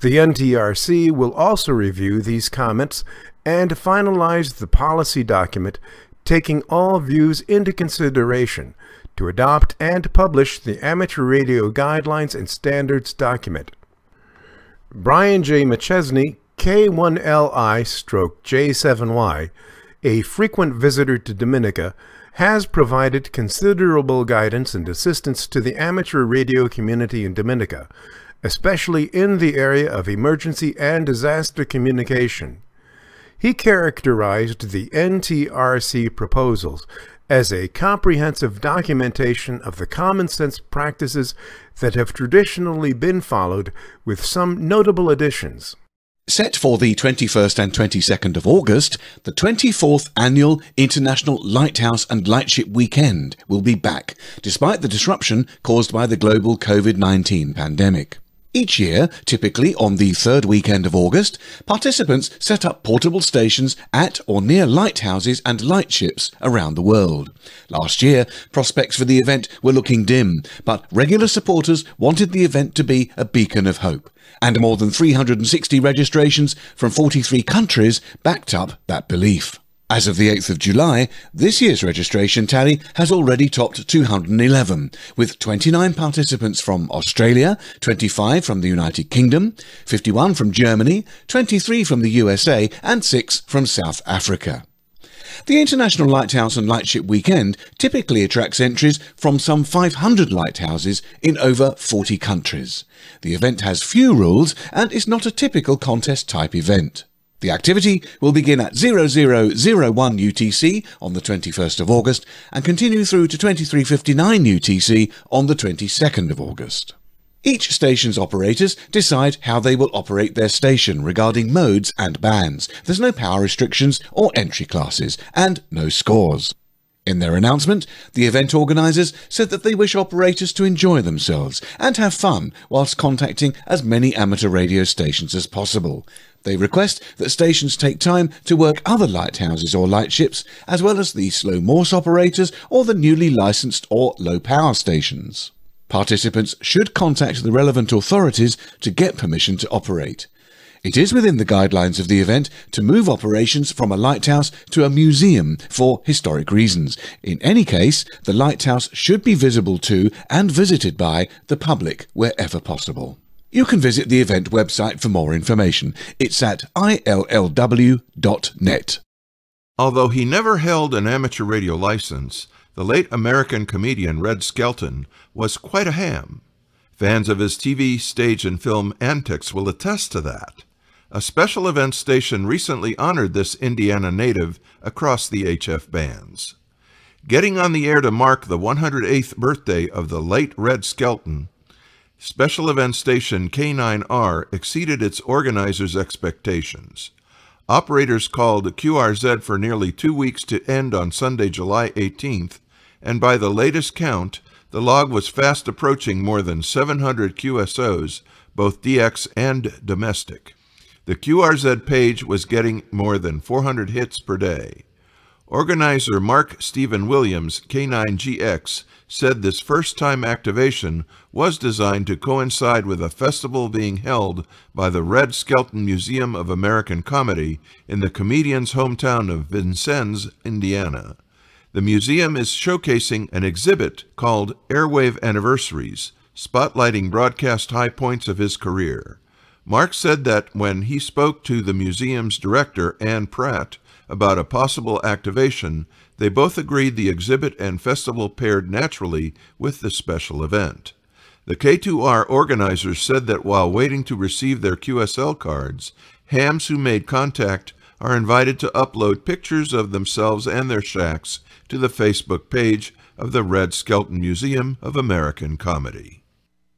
The NTRC will also review these comments and finalize the policy document, taking all views into consideration to adopt and publish the Amateur Radio Guidelines and Standards document. Brian J. McChesney, K1LI stroke J7Y, a frequent visitor to Dominica, has provided considerable guidance and assistance to the amateur radio community in Dominica, especially in the area of emergency and disaster communication. He characterized the NTRC proposals as a comprehensive documentation of the common sense practices that have traditionally been followed with some notable additions. Set for the 21st and 22nd of August, the 24th annual International Lighthouse and Lightship Weekend will be back, despite the disruption caused by the global COVID-19 pandemic. Each year, typically on the third weekend of August, participants set up portable stations at or near lighthouses and lightships around the world. Last year, prospects for the event were looking dim, but regular supporters wanted the event to be a beacon of hope. And more than 360 registrations from 43 countries backed up that belief. As of the 8th of July, this year's registration tally has already topped 211, with 29 participants from Australia, 25 from the United Kingdom, 51 from Germany, 23 from the USA, and 6 from South Africa. The International Lighthouse and Lightship Weekend typically attracts entries from some 500 lighthouses in over 40 countries. The event has few rules and is not a typical contest type event. The activity will begin at 0001 UTC on the 21st of August and continue through to 2359 UTC on the 22nd of August. Each station's operators decide how they will operate their station regarding modes and bands. There's no power restrictions or entry classes, and no scores. In their announcement, the event organisers said that they wish operators to enjoy themselves and have fun whilst contacting as many amateur radio stations as possible. They request that stations take time to work other lighthouses or lightships, as well as the slow Morse operators or the newly licensed or low power stations. Participants should contact the relevant authorities to get permission to operate. It is within the guidelines of the event to move operations from a lighthouse to a museum for historic reasons. In any case, the lighthouse should be visible to and visited by the public wherever possible. You can visit the event website for more information. It's at illw.net. Although he never held an amateur radio license, the late American comedian Red Skelton was quite a ham. Fans of his TV, stage, and film antics will attest to that. A special event station recently honored this Indiana native across the HF bands. Getting on the air to mark the 108th birthday of the late Red Skelton, special Event station K9R exceeded its organizers' expectations. Operators called QRZ for nearly two weeks to end on Sunday, July 18th, and by the latest count, the log was fast approaching more than 700 QSOs, both DX and domestic. The QRZ page was getting more than 400 hits per day. Organizer Mark Stephen Williams, K9GX, said this first time activation was designed to coincide with a festival being held by the Red Skelton Museum of American Comedy in the comedian's hometown of Vincennes, Indiana. The museum is showcasing an exhibit called Airwave Anniversaries, spotlighting broadcast high points of his career. Mark said that when he spoke to the museum's director, Ann Pratt, about a possible activation, they both agreed the exhibit and festival paired naturally with the special event. The K2R organizers said that while waiting to receive their QSL cards, hams who made contact are invited to upload pictures of themselves and their shacks to the Facebook page of the Red Skelton Museum of American Comedy.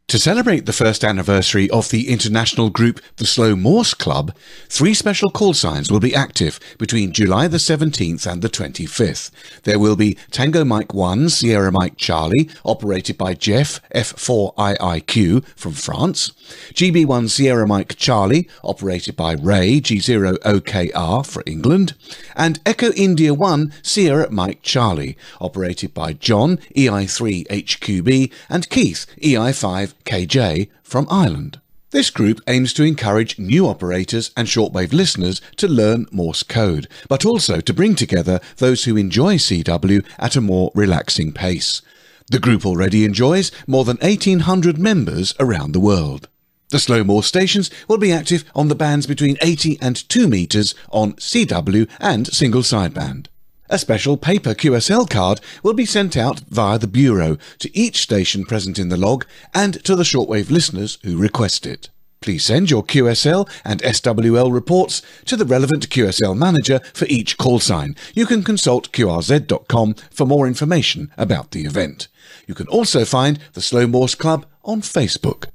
To celebrate the first anniversary of the international group The Slow Morse Club, three special call signs will be active between July the 17th and the 25th. There will be Tango Mike 1 Sierra Mike Charlie, operated by Jeff F4IIQ from France, GB1 Sierra Mike Charlie, operated by Ray G0OKR for England, and Echo India 1 Sierra Mike Charlie, operated by John EI3HQB and Keith EI5 KJ from Ireland. This group aims to encourage new operators and shortwave listeners to learn Morse code, but also to bring together those who enjoy CW at a more relaxing pace. The group already enjoys more than 1,800 members around the world. The slow Morse stations will be active on the bands between 80 and 2 meters on CW and single sideband. A special paper QSL card will be sent out via the Bureau to each station present in the log and to the shortwave listeners who request it. Please send your QSL and SWL reports to the relevant QSL manager for each call sign. You can consult qrz.com for more information about the event. You can also find the Slow Morse Club on Facebook.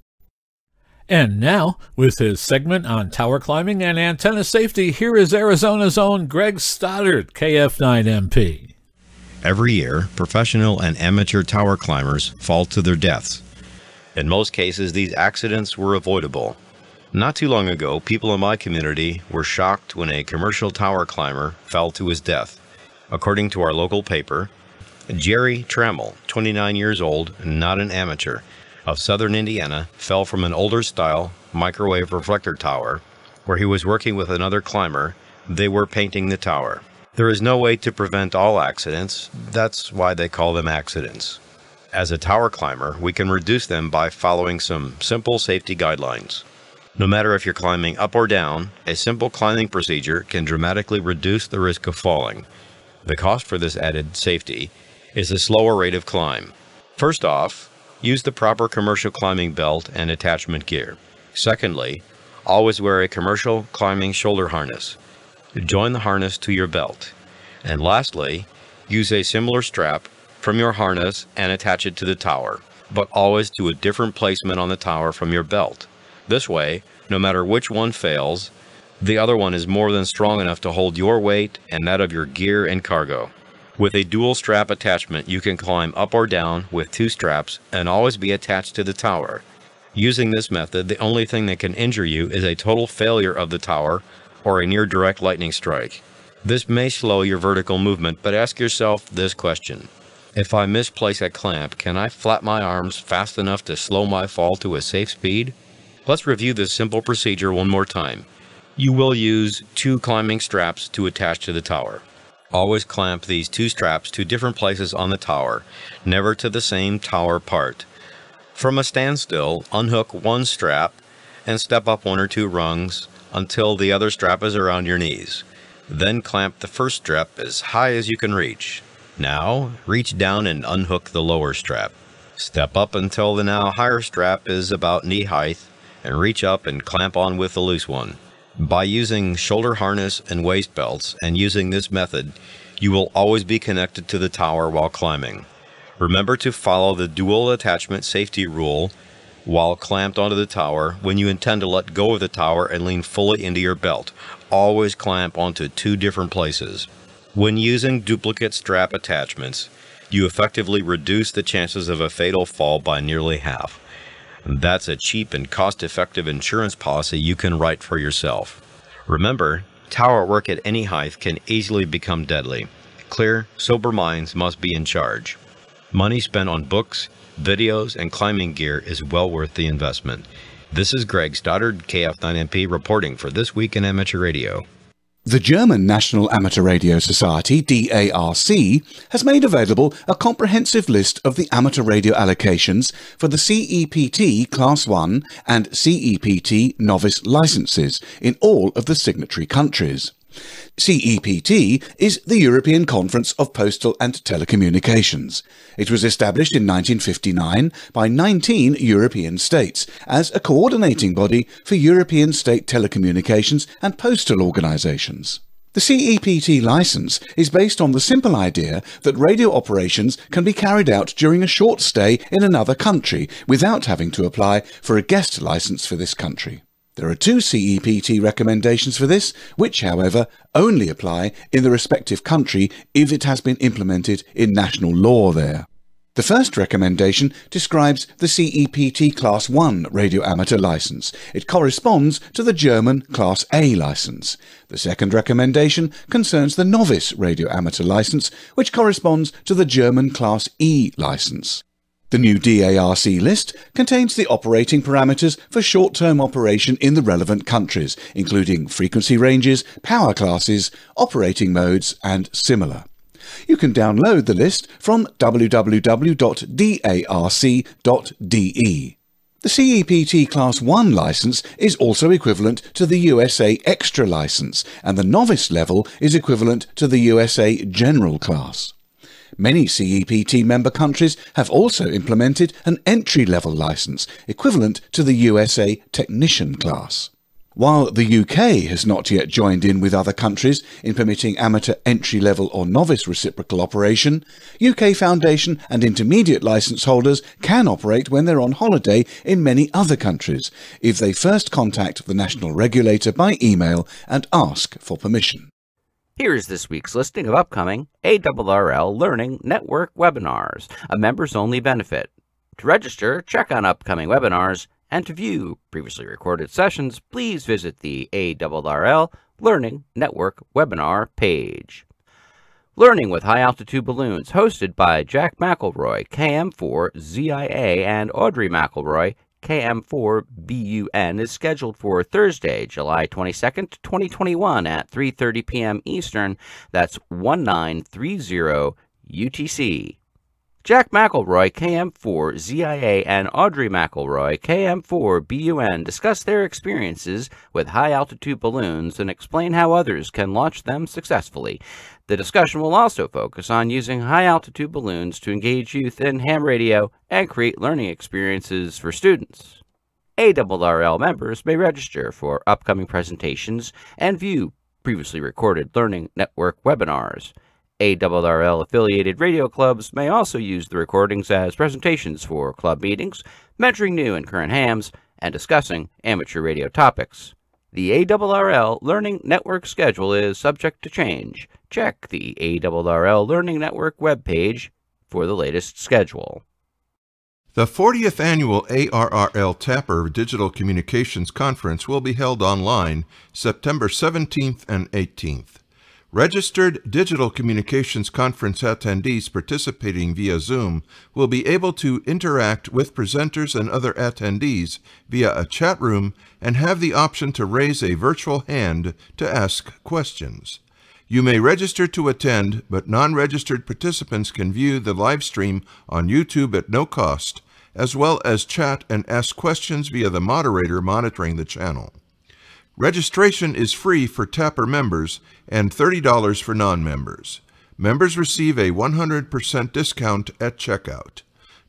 And now, with his segment on tower climbing and antenna safety, here is Arizona's own Greg Stoddard, KF9MP. Every year, professional and amateur tower climbers fall to their deaths. In most cases, these accidents were avoidable. Not too long ago, people in my community were shocked when a commercial tower climber fell to his death. According to our local paper, Jerry Trammell, 29 years old, not an amateur, of southern Indiana fell from an older style microwave reflector tower where he was working with another climber. They were painting the tower. There is no way to prevent all accidents. That's why they call them accidents. As a tower climber, we can reduce them by following some simple safety guidelines. No matter if you're climbing up or down, a simple climbing procedure can dramatically reduce the risk of falling. The cost for this added safety is a slower rate of climb. First off, use the proper commercial climbing belt and attachment gear. Secondly, always wear a commercial climbing shoulder harness. Join the harness to your belt. And lastly, use a similar strap from your harness and attach it to the tower. but always to a different placement on the tower from your belt. This way, no matter which one fails, the other one is more than strong enough to hold your weight and that of your gear and cargo. With a dual strap attachment, you can climb up or down with two straps and always be attached to the tower. Using this method, the only thing that can injure you is a total failure of the tower or a near direct lightning strike. This may slow your vertical movement, but ask yourself this question. If I misplace a clamp, can I flap my arms fast enough to slow my fall to a safe speed? Let's review this simple procedure one more time. You will use two climbing straps to attach to the tower. Always clamp these two straps to different places on the tower, never to the same tower part. From a standstill, unhook one strap and step up one or two rungs until the other strap is around your knees. Then clamp the first strap as high as you can reach. Now, reach down and unhook the lower strap. Step up until the now higher strap is about knee height and reach up and clamp on with the loose one. By using shoulder harness and waist belts and using this method, you will always be connected to the tower while climbing. Remember to follow the dual attachment safety rule while clamped onto the tower when you intend to let go of the tower and lean fully into your belt. Always clamp onto two different places. When using duplicate strap attachments, you effectively reduce the chances of a fatal fall by nearly half. That's a cheap and cost effective insurance policy you can write for yourself. Remember, tower work at any height can easily become deadly. Clear, sober minds must be in charge. Money spent on books, videos, and climbing gear is well worth the investment. This is Greg Stoddard, KF9MP, reporting for This Week in Amateur Radio. The German National Amateur Radio Society, DARC, has made available a comprehensive list of the amateur radio allocations for the CEPT Class 1 and CEPT Novice licenses in all of the signatory countries. CEPT is the European Conference of Postal and Telecommunications. It was established in 1959 by 19 European states as a coordinating body for European state telecommunications and postal organizations. The CEPT license is based on the simple idea that radio operations can be carried out during a short stay in another country without having to apply for a guest license for this country. There are two CEPT recommendations for this, which, however, only apply in the respective country if it has been implemented in national law there. The first recommendation describes the CEPT Class 1 radio amateur license. It corresponds to the German Class A license. The second recommendation concerns the novice radio amateur license, which corresponds to the German Class E license. The new DARC list contains the operating parameters for short-term operation in the relevant countries, including frequency ranges, power classes, operating modes, and similar. You can download the list from www.darc.de. The CEPT Class 1 license is also equivalent to the USA Extra license, and the novice level is equivalent to the USA General class. Many CEPT member countries have also implemented an entry-level license, equivalent to the USA Technician class. While the UK has not yet joined in with other countries in permitting amateur entry-level or novice reciprocal operation, UK Foundation and intermediate licence holders can operate when they're on holiday in many other countries if they first contact the national regulator by email and ask for permission. Here is this week's listing of upcoming ARRL Learning Network webinars, a members only benefit. To register, check on upcoming webinars, and to view previously recorded sessions, please visit the ARRL Learning Network webinar page. Learning with High Altitude Balloons, hosted by Jack McElroy, KM4ZIA, and Audrey McElroy, KM4BUN is scheduled for Thursday, July 22nd, 2021 at 3:30 p.m. Eastern. That's 1930 UTC. Jack McElroy, KM4 ZIA, and Audrey McElroy, KM4 BUN, discuss their experiences with high altitude balloons and explain how others can launch them successfully. The discussion will also focus on using high altitude balloons to engage youth in ham radio and create learning experiences for students. ARRL members may register for upcoming presentations and view previously recorded Learning Network webinars. ARRL affiliated radio clubs may also use the recordings as presentations for club meetings, mentoring new and current hams, and discussing amateur radio topics. The ARRL Learning Network schedule is subject to change. Check the ARRL Learning Network webpage for the latest schedule. The 40th annual ARRL TAPR Digital Communications Conference will be held online September 17th and 18th. Registered Digital Communications Conference attendees participating via Zoom will be able to interact with presenters and other attendees via a chat room and have the option to raise a virtual hand to ask questions. You may register to attend, but non-registered participants can view the live stream on YouTube at no cost, as well as chat and ask questions via the moderator monitoring the channel. Registration is free for TAPR members and $30 for non-members. Members receive a 100% discount at checkout.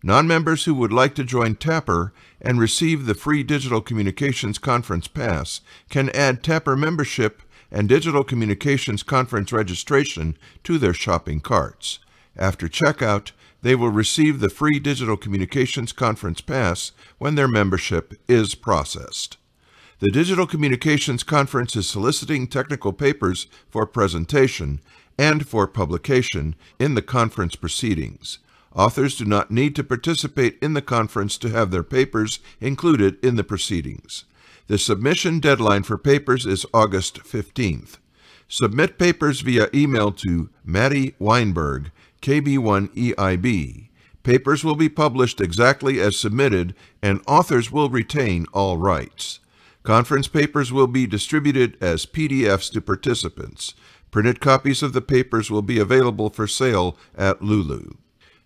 Non-members who would like to join TAPR and receive the free Digital Communications Conference Pass can add TAPR membership and Digital Communications Conference registration to their shopping carts. After checkout, they will receive the free Digital Communications Conference Pass when their membership is processed. The Digital Communications Conference is soliciting technical papers for presentation and for publication in the conference proceedings. Authors do not need to participate in the conference to have their papers included in the proceedings. The submission deadline for papers is August 15th. Submit papers via email to Maty Weinberg, KB1EIB. Papers will be published exactly as submitted, and authors will retain all rights. Conference papers will be distributed as PDFs to participants. Printed copies of the papers will be available for sale at Lulu.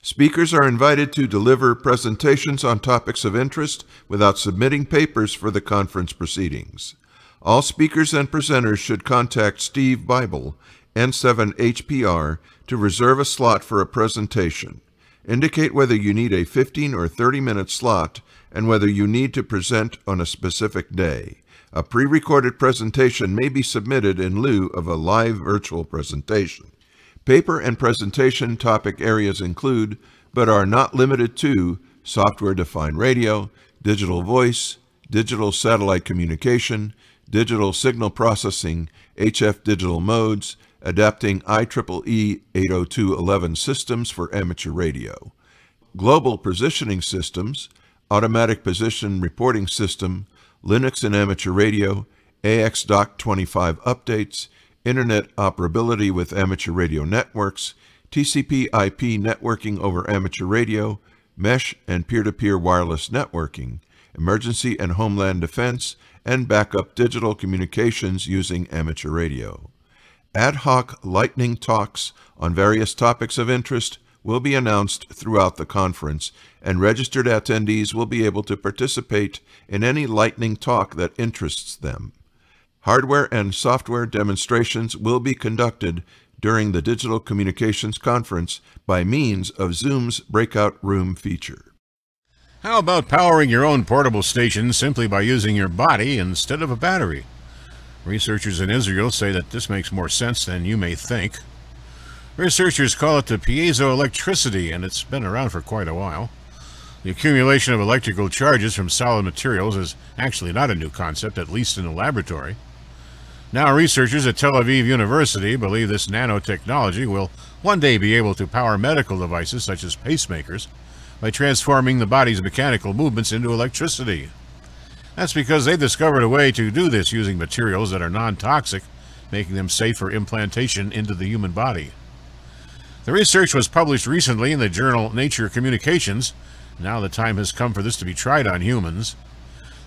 Speakers are invited to deliver presentations on topics of interest without submitting papers for the conference proceedings. All speakers and presenters should contact Steve Bible, N7HPR, to reserve a slot for a presentation. Indicate whether you need a 15 or 30 minute slot and whether you need to present on a specific day. A pre-recorded presentation may be submitted in lieu of a live virtual presentation. Paper and presentation topic areas include, but are not limited to, software-defined radio, digital voice, digital satellite communication, digital signal processing, HF digital modes, adapting IEEE 802.11 systems for amateur radio, global positioning systems, automatic position reporting system, Linux and amateur radio, AX.25 updates, internet operability with amateur radio networks, TCP IP networking over amateur radio, mesh and peer-to-peer wireless networking, emergency and homeland defense, and backup digital communications using amateur radio. Ad hoc lightning talks on various topics of interest will be announced throughout the conference, and registered attendees will be able to participate in any lightning talk that interests them. Hardware and software demonstrations will be conducted during the Digital Communications Conference by means of Zoom's breakout room feature. How about powering your own portable station simply by using your body instead of a battery? Researchers in Israel say that this makes more sense than you may think. Researchers call it the piezoelectricity, and it's been around for quite a while. The accumulation of electrical charges from solid materials is actually not a new concept, at least in the laboratory. Now, researchers at Tel Aviv University believe this nanotechnology will one day be able to power medical devices such as pacemakers by transforming the body's mechanical movements into electricity. That's because they discovered a way to do this using materials that are non-toxic, making them safe for implantation into the human body. The research was published recently in the journal Nature Communications. Now the time has come for this to be tried on humans.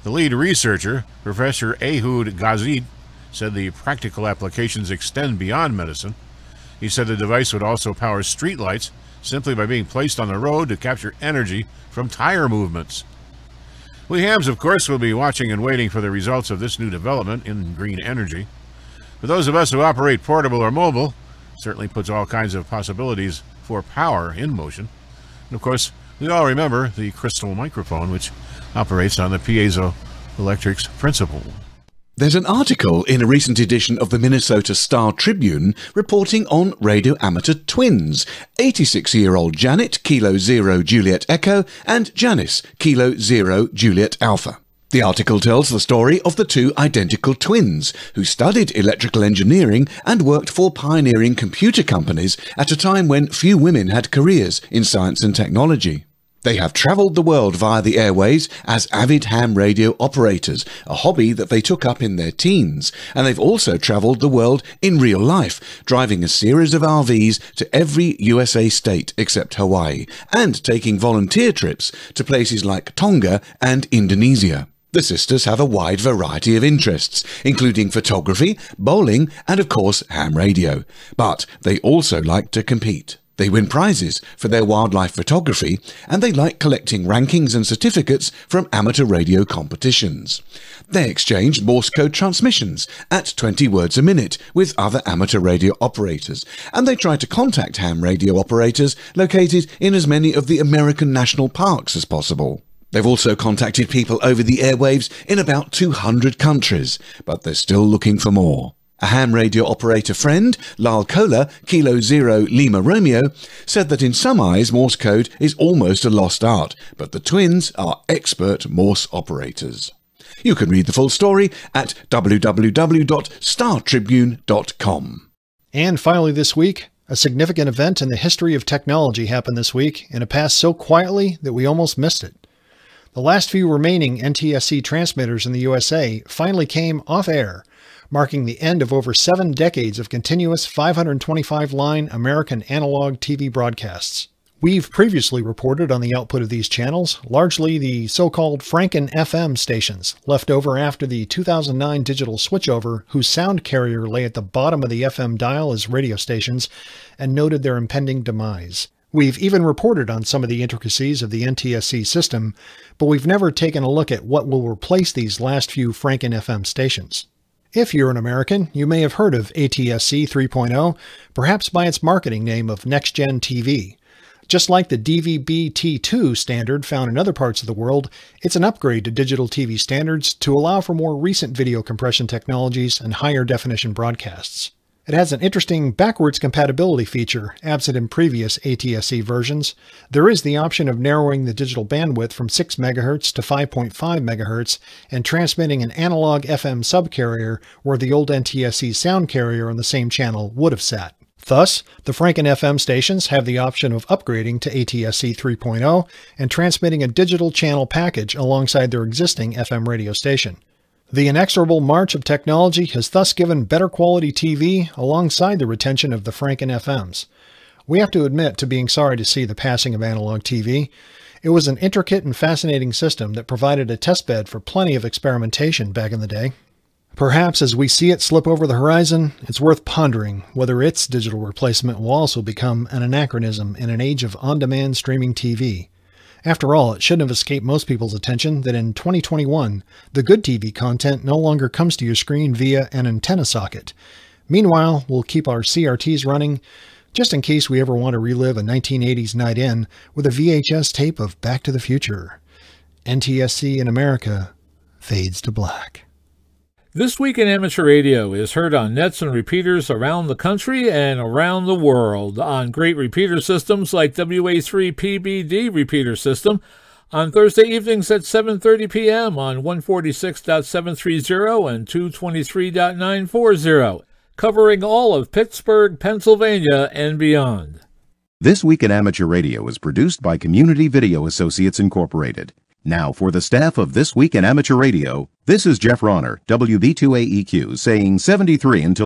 The lead researcher, Professor Ehud Gazit, said the practical applications extend beyond medicine. He said the device would also power streetlights simply by being placed on the road to capture energy from tire movements. We hams, of course, will be watching and waiting for the results of this new development in green energy. For those of us who operate portable or mobile, certainly puts all kinds of possibilities for power in motion. And of course, we all remember the crystal microphone, which operates on the piezoelectrics principle. There's an article in a recent edition of the Minnesota Star Tribune reporting on radio amateur twins 86 year old Janet, Kilo Zero Juliet Echo, and Janice, Kilo Zero Juliet Alpha. The article tells the story of the two identical twins who studied electrical engineering and worked for pioneering computer companies at a time when few women had careers in science and technology. They have travelled the world via the airways as avid ham radio operators, a hobby that they took up in their teens, and they've also travelled the world in real life, driving a series of RVs to every USA state except Hawaii, and taking volunteer trips to places like Tonga and Indonesia. The sisters have a wide variety of interests, including photography, bowling, and of course ham radio. But they also like to compete. They win prizes for their wildlife photography, and they like collecting rankings and certificates from amateur radio competitions. They exchange Morse code transmissions at 20 words a minute with other amateur radio operators, and they try to contact ham radio operators located in as many of the American national parks as possible. They've also contacted people over the airwaves in about 200 countries, but they're still looking for more. A ham radio operator friend, Lal Kola, Kilo Zero Lima Romeo, said that in some eyes Morse code is almost a lost art, but the twins are expert Morse operators. You can read the full story at www.startribune.com. And finally, this week, a significant event in the history of technology happened this week, and it passed so quietly that we almost missed it. The last few remaining NTSC transmitters in the USA finally came off air marking the end of over seven decades of continuous 525 line American analog TV broadcasts. We've previously reported on the output of these channels, largely the so-called Franken FM stations, left over after the 2009 digital switchover, whose sound carrier lay at the bottom of the FM dial as radio stations, and noted their impending demise. We've even reported on some of the intricacies of the NTSC system, but we've never taken a look at what will replace these last few Franken FM stations. If you're an American, you may have heard of ATSC 3.0, perhaps by its marketing name of Next Gen TV. Just like the DVB-T2 standard found in other parts of the world, it's an upgrade to digital TV standards to allow for more recent video compression technologies and higher definition broadcasts. It has an interesting backwards compatibility feature, absent in previous ATSC versions. There is the option of narrowing the digital bandwidth from 6 MHz to 5.5 MHz and transmitting an analog FM subcarrier where the old NTSC sound carrier on the same channel would have sat. Thus, the Franken FM stations have the option of upgrading to ATSC 3.0 and transmitting a digital channel package alongside their existing FM radio station. The inexorable march of technology has thus given better quality TV alongside the retention of the Franken FMs. We have to admit to being sorry to see the passing of analog TV. It was an intricate and fascinating system that provided a testbed for plenty of experimentation back in the day. Perhaps as we see it slip over the horizon, it's worth pondering whether its digital replacement will also become an anachronism in an age of on-demand streaming TV. After all, it shouldn't have escaped most people's attention that in 2021, the good TV content no longer comes to your screen via an antenna socket. Meanwhile, we'll keep our CRTs running just in case we ever want to relive a 1980s night in with a VHS tape of Back to the Future. NTSC in America fades to black. This Week in Amateur Radio is heard on nets and repeaters around the country and around the world on great repeater systems like WA3PBD repeater system on Thursday evenings at 7:30 p.m. on 146.730 and 223.940, covering all of Pittsburgh, Pennsylvania and beyond. This Week in Amateur Radio is produced by Community Video Associates Incorporated. Now, for the staff of This Week in Amateur Radio, this is Jeff Ronner, WB2AEQ, saying 73 until